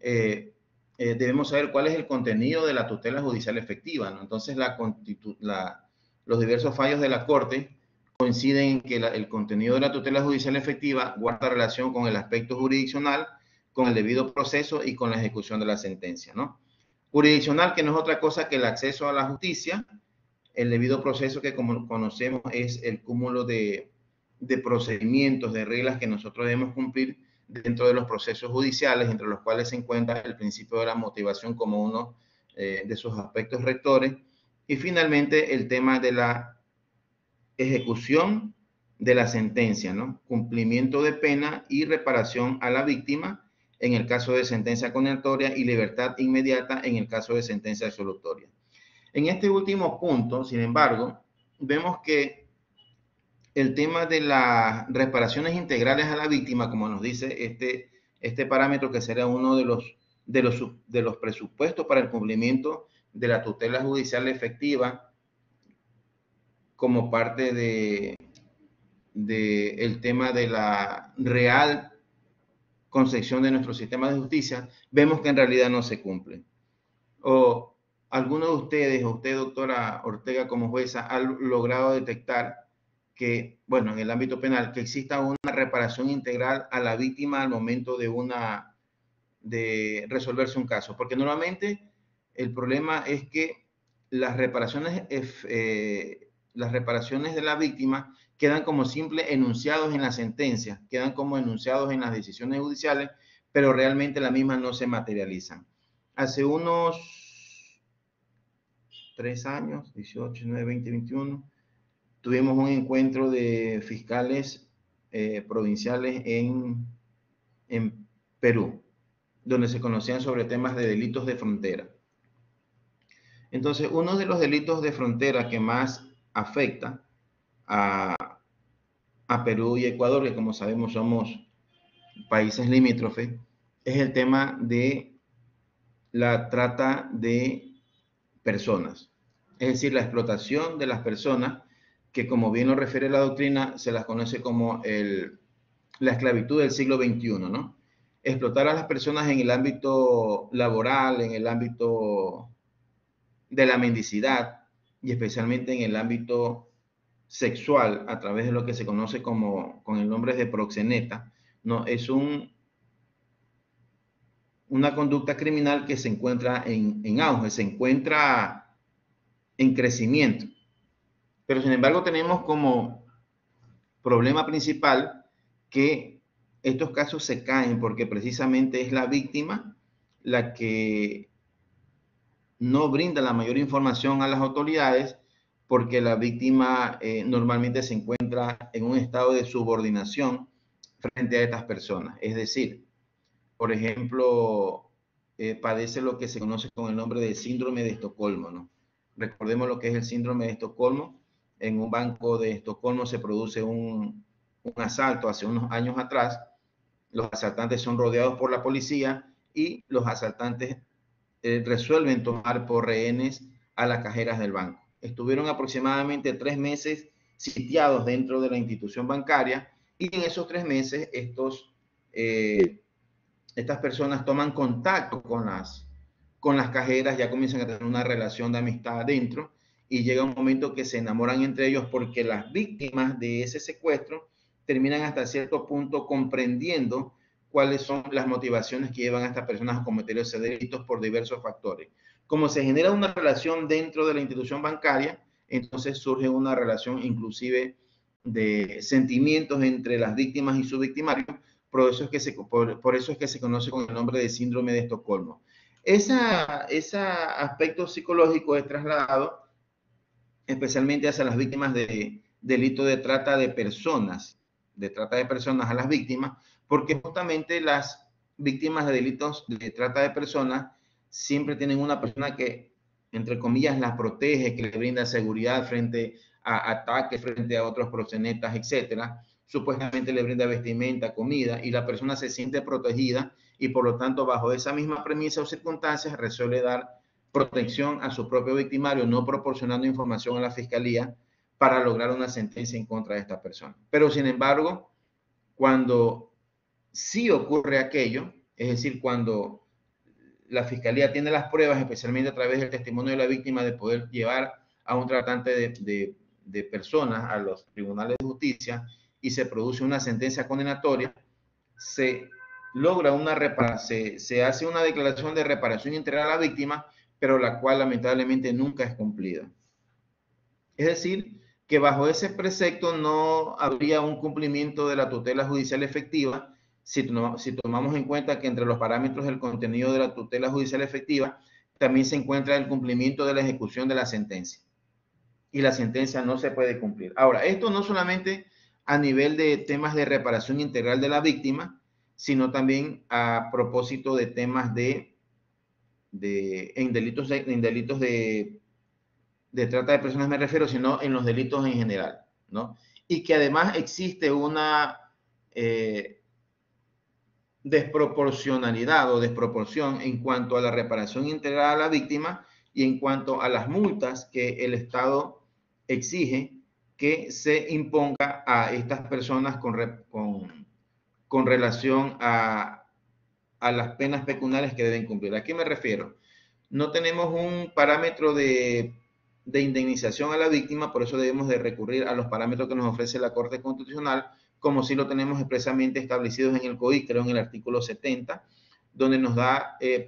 eh, eh, debemos saber cuál es el contenido de la tutela judicial efectiva. ¿no? Entonces, la, los diversos fallos de la Corte coinciden en que el contenido de la tutela judicial efectiva guarda relación con el aspecto jurisdiccional, con el debido proceso y con la ejecución de la sentencia. ¿no? Jurisdiccional, que no es otra cosa que el acceso a la justicia, el debido proceso que como conocemos es el cúmulo de, de procedimientos, de reglas que nosotros debemos cumplir dentro de los procesos judiciales, entre los cuales se encuentra el principio de la motivación como uno eh, de sus aspectos rectores. Y finalmente el tema de la ejecución de la sentencia, ¿no? Cumplimiento de pena y reparación a la víctima en el caso de sentencia condenatoria y libertad inmediata en el caso de sentencia absolutoria. En este último punto, sin embargo, vemos que el tema de las reparaciones integrales a la víctima, como nos dice este, este parámetro que será uno de los, de, los, de los presupuestos para el cumplimiento de la tutela judicial efectiva como parte de, de el tema de la real concepción de nuestro sistema de justicia, vemos que en realidad no se cumple. O alguno de ustedes, o usted, doctora Ortega, como jueza, ha logrado detectar que, bueno, en el ámbito penal, que exista una reparación integral a la víctima al momento de una, de resolverse un caso. Porque normalmente el problema es que las reparaciones, eh, las reparaciones de la víctima quedan como simples enunciados en la sentencia, quedan como enunciados en las decisiones judiciales, pero realmente las mismas no se materializan. Hace unos tres años, 18, 9, 20, 21, tuvimos un encuentro de fiscales eh, provinciales en, en Perú, donde se conocían sobre temas de delitos de frontera. Entonces, uno de los delitos de frontera que más afecta a, a Perú y Ecuador, que como sabemos somos países limítrofes, es el tema de la trata de personas, es decir, la explotación de las personas que como bien lo refiere la doctrina, se las conoce como el, la esclavitud del siglo XXI, ¿no? Explotar a las personas en el ámbito laboral, en el ámbito de la mendicidad y especialmente en el ámbito sexual a través de lo que se conoce como con el nombre de proxeneta, ¿no? Es un una conducta criminal que se encuentra en, en auge, se encuentra en crecimiento. Pero sin embargo tenemos como problema principal que estos casos se caen porque precisamente es la víctima la que no brinda la mayor información a las autoridades porque la víctima eh, normalmente se encuentra en un estado de subordinación frente a estas personas. Es decir, por ejemplo, eh, padece lo que se conoce con el nombre de síndrome de Estocolmo. ¿no? Recordemos lo que es el síndrome de Estocolmo en un banco de Estocolmo se produce un, asalto hace unos años atrás. Los asaltantes son rodeados por la policía y los asaltantes eh, resuelven tomar por rehenes a las cajeras del banco. Estuvieron aproximadamente tres meses sitiados dentro de la institución bancaria y en esos tres meses estos, eh, estas personas toman contacto con las, con las cajeras, ya comienzan a tener una relación de amistad adentro y llega un momento que se enamoran entre ellos porque las víctimas de ese secuestro terminan hasta cierto punto comprendiendo cuáles son las motivaciones que llevan a estas personas a cometer esos delitos por diversos factores. Como se genera una relación dentro de la institución bancaria, entonces surge una relación inclusive de sentimientos entre las víctimas y su victimario, por eso es que se, conoce con el nombre de síndrome de Estocolmo. Esa, ese aspecto psicológico es trasladado especialmente hacia las víctimas de delito de trata de personas, de trata de personas a las víctimas, porque justamente las víctimas de delitos de trata de personas siempre tienen una persona que, entre comillas, las protege, que le brinda seguridad frente a ataques, frente a otros proxenetas, etcétera. Supuestamente le brinda vestimenta, comida, y la persona se siente protegida y por lo tanto, bajo esa misma premisa o circunstancias, resuelve dar protección a su propio victimario, no proporcionando información a la fiscalía para lograr una sentencia en contra de esta persona. Pero sin embargo, cuando sí ocurre aquello, es decir, cuando la fiscalía tiene las pruebas, especialmente a través del testimonio de la víctima, de poder llevar a un tratante de, de, personas a los tribunales de justicia y se produce una sentencia condenatoria, se logra una reparación, se hace una declaración de reparación integral a la víctima pero la cual lamentablemente nunca es cumplida. Es decir, que bajo ese precepto no habría un cumplimiento de la tutela judicial efectiva si, tomamos en cuenta que entre los parámetros del contenido de la tutela judicial efectiva también se encuentra el cumplimiento de la ejecución de la sentencia. Y la sentencia no se puede cumplir. Ahora, esto no solamente a nivel de temas de reparación integral de la víctima, sino también a propósito de temas de de, en delitos, de, en delitos de, de trata de personas me refiero, sino en los delitos en general, ¿no? Y que además existe una eh, desproporcionalidad o desproporción en cuanto a la reparación integral a la víctima y en cuanto a las multas que el Estado exige que se imponga a estas personas con, con, con relación a, a las penas pecuniarias que deben cumplir. ¿A qué me refiero? No tenemos un parámetro de, indemnización a la víctima, por eso debemos de recurrir a los parámetros que nos ofrece la Corte Constitucional, como si lo tenemos expresamente establecidos en el COI, creo en el artículo 70, donde nos da eh,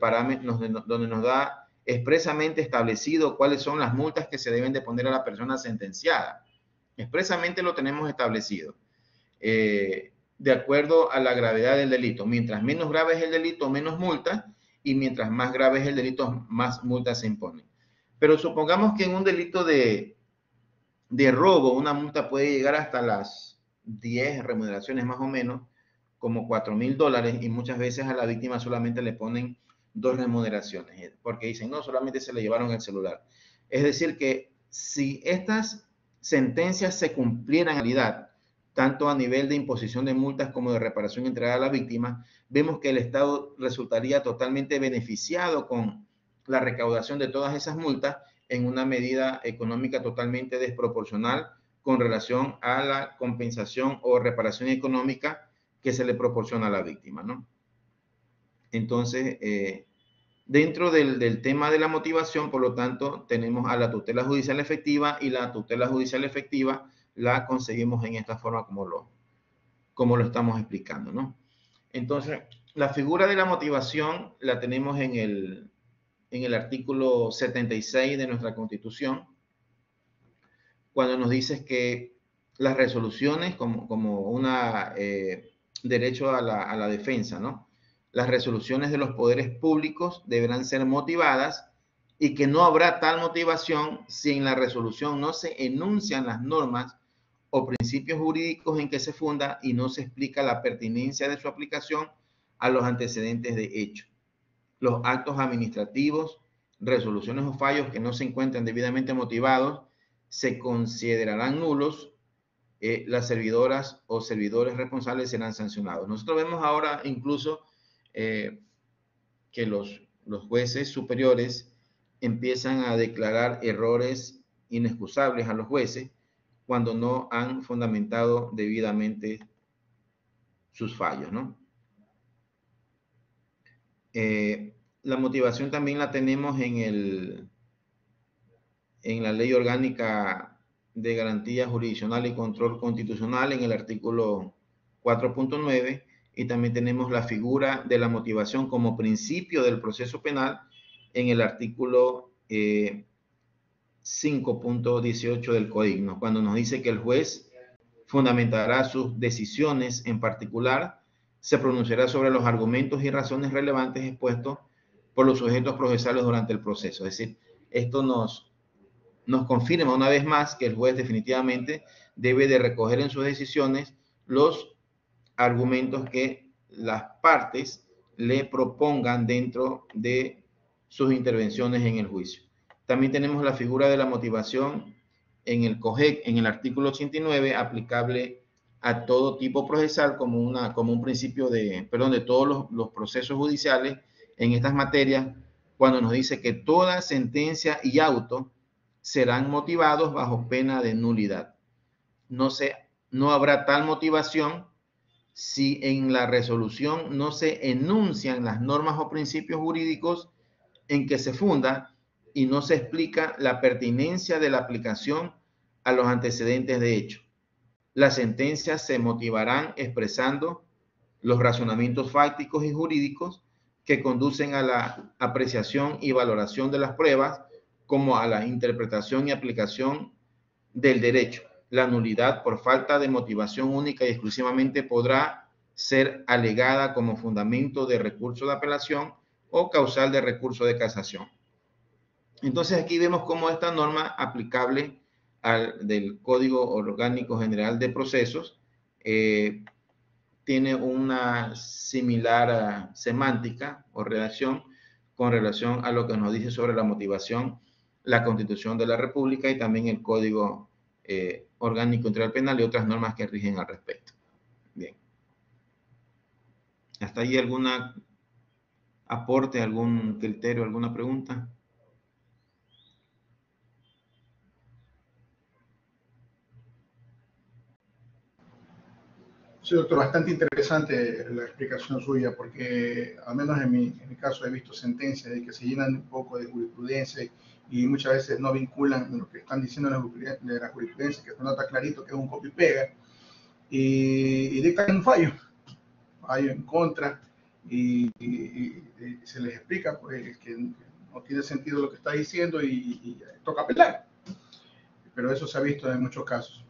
donde nos da expresamente establecido cuáles son las multas que se deben de poner a la persona sentenciada. Expresamente lo tenemos establecido. Eh, de acuerdo a la gravedad del delito. Mientras menos grave es el delito, menos multa, y mientras más grave es el delito, más multas se imponen. Pero supongamos que en un delito de, de robo, una multa puede llegar hasta las 10 remuneraciones más o menos, como 4 mil dólares, y muchas veces a la víctima solamente le ponen dos remuneraciones, porque dicen, no, solamente se le llevaron el celular. Es decir, que si estas sentencias se cumplieran en realidad, tanto a nivel de imposición de multas como de reparación entregada a la víctima, vemos que el Estado resultaría totalmente beneficiado con la recaudación de todas esas multas en una medida económica totalmente desproporcional con relación a la compensación o reparación económica que se le proporciona a la víctima, ¿no? Entonces, eh, dentro del, del, tema de la motivación, por lo tanto, tenemos a la tutela judicial efectiva y la tutela judicial efectiva la conseguimos en esta forma como lo, como lo estamos explicando, ¿no? Entonces, la figura de la motivación la tenemos en el, en el artículo 76 de nuestra Constitución, cuando nos dice que las resoluciones como, como un eh, derecho a la, a la defensa, ¿no? Las resoluciones de los poderes públicos deberán ser motivadas y que no habrá tal motivación si en la resolución no se enuncian las normas o principios jurídicos en que se funda y no se explica la pertinencia de su aplicación a los antecedentes de hecho. Los actos administrativos, resoluciones o fallos que no se encuentren debidamente motivados se considerarán nulos. Eh, las servidoras o servidores responsables serán sancionados. Nosotros vemos ahora incluso eh, que los jueces superiores empiezan a declarar errores inexcusables a los jueces cuando no han fundamentado debidamente sus fallos, ¿no? Eh, la motivación también la tenemos en, el, en la ley orgánica de garantía jurisdiccional y control constitucional en el artículo 4.9 y también tenemos la figura de la motivación como principio del proceso penal en el artículo 5.18 eh, del Código, cuando nos dice que el juez fundamentará sus decisiones en particular se pronunciará sobre los argumentos y razones relevantes expuestos por los sujetos procesales durante el proceso. Es decir, esto nos, nos confirma una vez más que el juez definitivamente debe de recoger en sus decisiones los argumentos que las partes le propongan dentro de sus intervenciones en el juicio. También tenemos la figura de la motivación en el COGEC, en el artículo 89, aplicable a todo tipo procesal como, una, como un principio de, perdón, de todos los, procesos judiciales en estas materias, cuando nos dice que toda sentencia y auto serán motivados bajo pena de nulidad. No, se, no habrá tal motivación si en la resolución no se enuncian las normas o principios jurídicos en que se funda y no se explica la pertinencia de la aplicación a los antecedentes de hecho. Las sentencias se motivarán expresando los razonamientos fácticos y jurídicos que conducen a la apreciación y valoración de las pruebas, como a la interpretación y aplicación del derecho. La nulidad por falta de motivación única y exclusivamente podrá ser alegada como fundamento de recurso de apelación o causal de recurso de casación. Entonces aquí vemos cómo esta norma aplicable del Código Orgánico General de Procesos eh, tiene una similar uh, semántica o redacción con relación a lo que nos dice sobre la motivación, la Constitución de la República y también el Código eh, Orgánico Integral Penal y otras normas que rigen al respecto. Bien. ¿Hasta ahí alguna aporte, algún criterio, alguna pregunta? Sí, doctor, bastante interesante la explicación suya, porque al menos en mi, caso he visto sentencias de que se llenan un poco de jurisprudencia y muchas veces no vinculan lo que están diciendo de la jurisprudencia, que se nota clarito que es un copy-pega, y, y, dictan un fallo, fallo en contra, y, se les explica pues, que no tiene sentido lo que está diciendo y toca apelar. Pero eso se ha visto en muchos casos.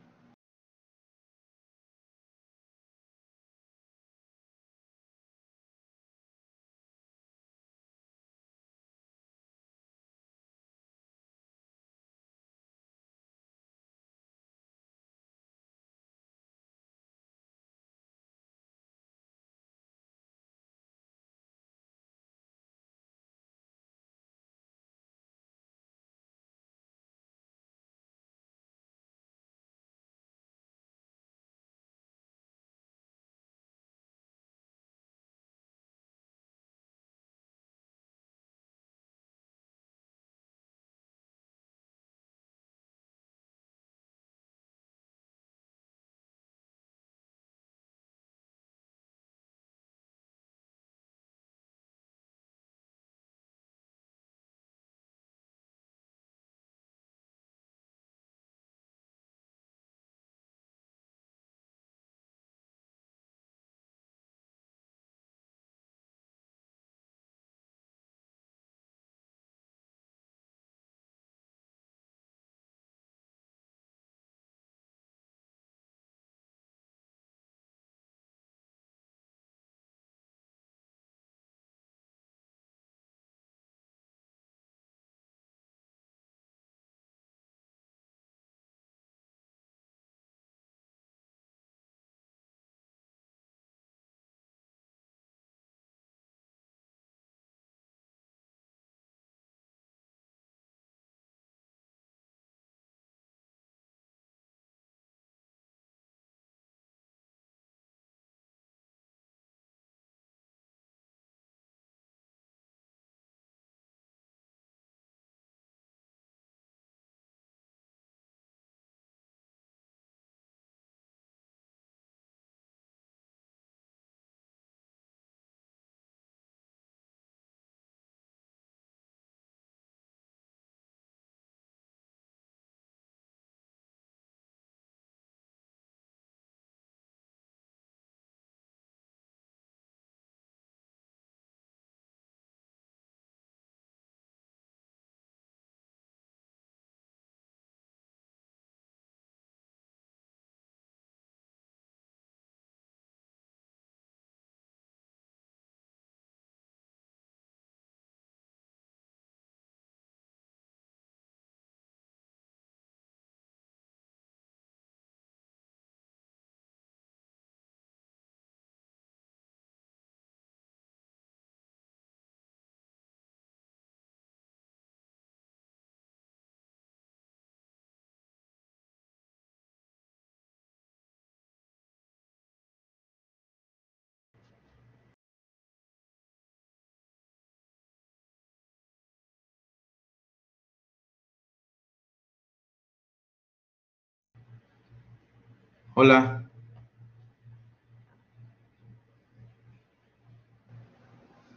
Hola.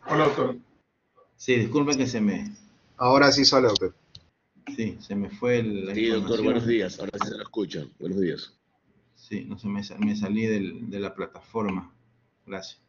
Hola, doctor. Sí, disculpen que se me, Ahora sí sale, doctor. sí, se me fue el, la Sí, doctor, buenos días. Ahora sí se lo escuchan. Buenos días. Sí, no se me, me salí del- de la plataforma. Gracias.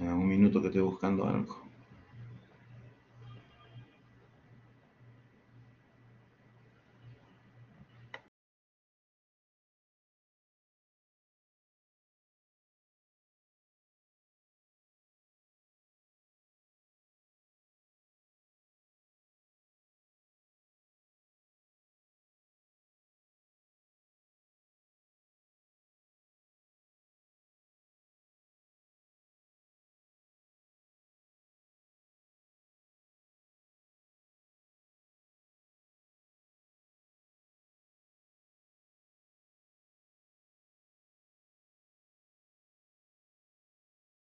Ah, un minuto que estoy buscando.